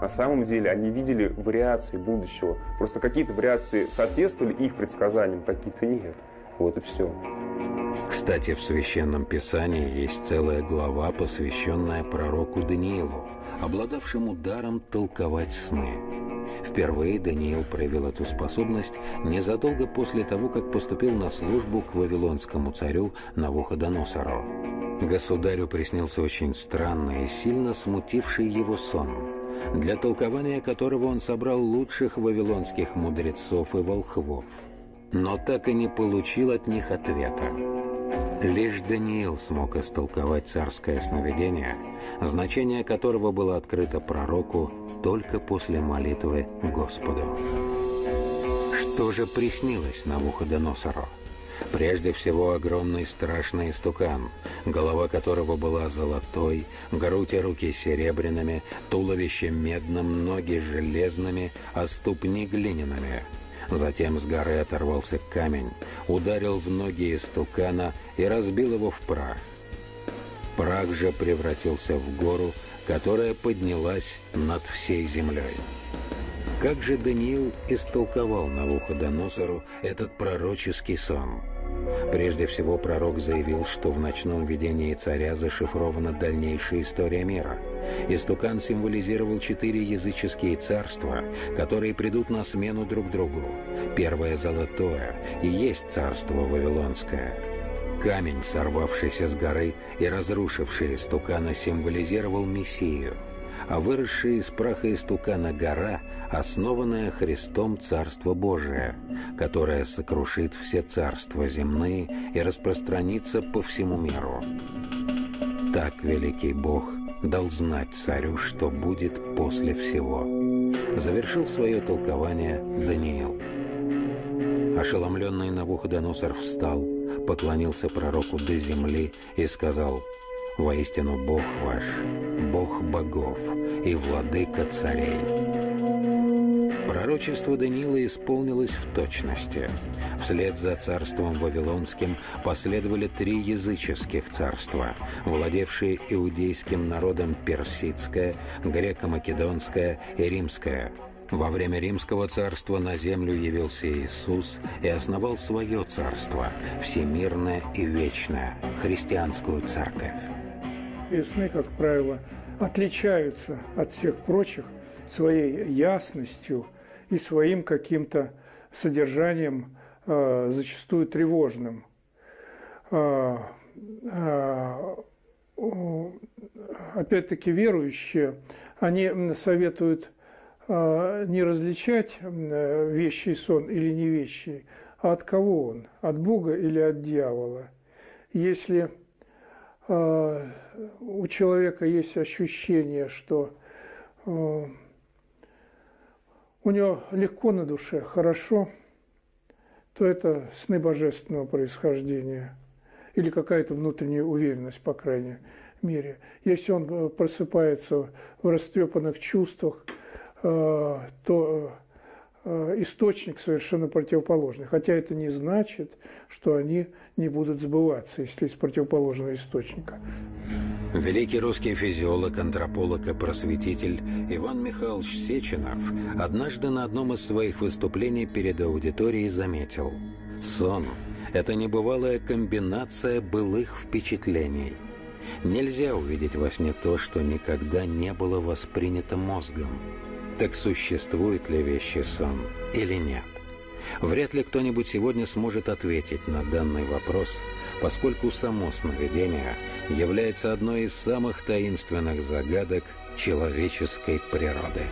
На самом деле они видели вариации будущего. Просто какие-то вариации соответствовали их предсказаниям, какие-то нет. Вот и все. Кстати, в Священном Писании есть целая глава, посвященная пророку Даниилу, обладавшему даром толковать сны. Впервые Даниил проявил эту способность незадолго после того, как поступил на службу к вавилонскому царю Навуходоносору. Государю приснился очень странный и сильно смутивший его сон, для толкования которого он собрал лучших вавилонских мудрецов и волхвов, но так и не получил от них ответа. Лишь Даниил смог истолковать царское сновидение, значение которого было открыто пророку только после молитвы Господу. Что же приснилось Навуходоносору? Прежде всего огромный страшный истукан, голова которого была золотой, грудь и руки серебряными, туловище медным, ноги железными, а ступни глиняными – Затем с горы оторвался камень, ударил в ноги истукана и разбил его в прах. Прах же превратился в гору, которая поднялась над всей землей. Как же Даниил истолковал Навуходоносору этот пророческий сон – Прежде всего, пророк заявил, что в ночном видении царя зашифрована дальнейшая история мира. Истукан символизировал четыре языческие царства, которые придут на смену друг другу. Первое – золотое, и есть царство Вавилонское. Камень, сорвавшийся с горы и разрушивший истукана, символизировал Мессию – а выросшая из праха истукана гора, основанная Христом Царство Божие, которое сокрушит все царства земные и распространится по всему миру. Так великий Бог дал знать царю, что будет после всего. Завершил свое толкование Даниил. Ошеломленный Навуходоносор встал, поклонился пророку до земли и сказал – Воистину Бог ваш, Бог богов и владыка царей. Пророчество Даниила исполнилось в точности. Вслед за царством Вавилонским последовали три языческих царства, владевшие иудейским народом персидское, греко-македонское и римское – во время Римского царства на землю явился Иисус и основал свое царство, всемирное и вечное, христианскую церковь. И сны, как правило, отличаются от всех прочих своей ясностью и своим каким-то содержанием, э, зачастую тревожным. Э, э, опять-таки верующие, они советуют не различать вещий сон или не вещий, а от кого он, от Бога или от дьявола. Если а, у человека есть ощущение, что а, у него легко на душе, хорошо, то это сны божественного происхождения или какая-то внутренняя уверенность, по крайней мире. Если он э, просыпается в растрепанных чувствах, э, то э, источник совершенно противоположный. Хотя это не значит, что они не будут сбываться, если из противоположного источника. Великий русский физиолог, антрополог и просветитель Иван Михайлович Сеченов однажды на одном из своих выступлений перед аудиторией заметил «Сон – это небывалая комбинация былых впечатлений. Нельзя увидеть во сне то, что никогда не было воспринято мозгом. Так существует ли вещи сон или нет?» Вряд ли кто-нибудь сегодня сможет ответить на данный вопрос, поскольку само сновидение является одной из самых таинственных загадок человеческой природы.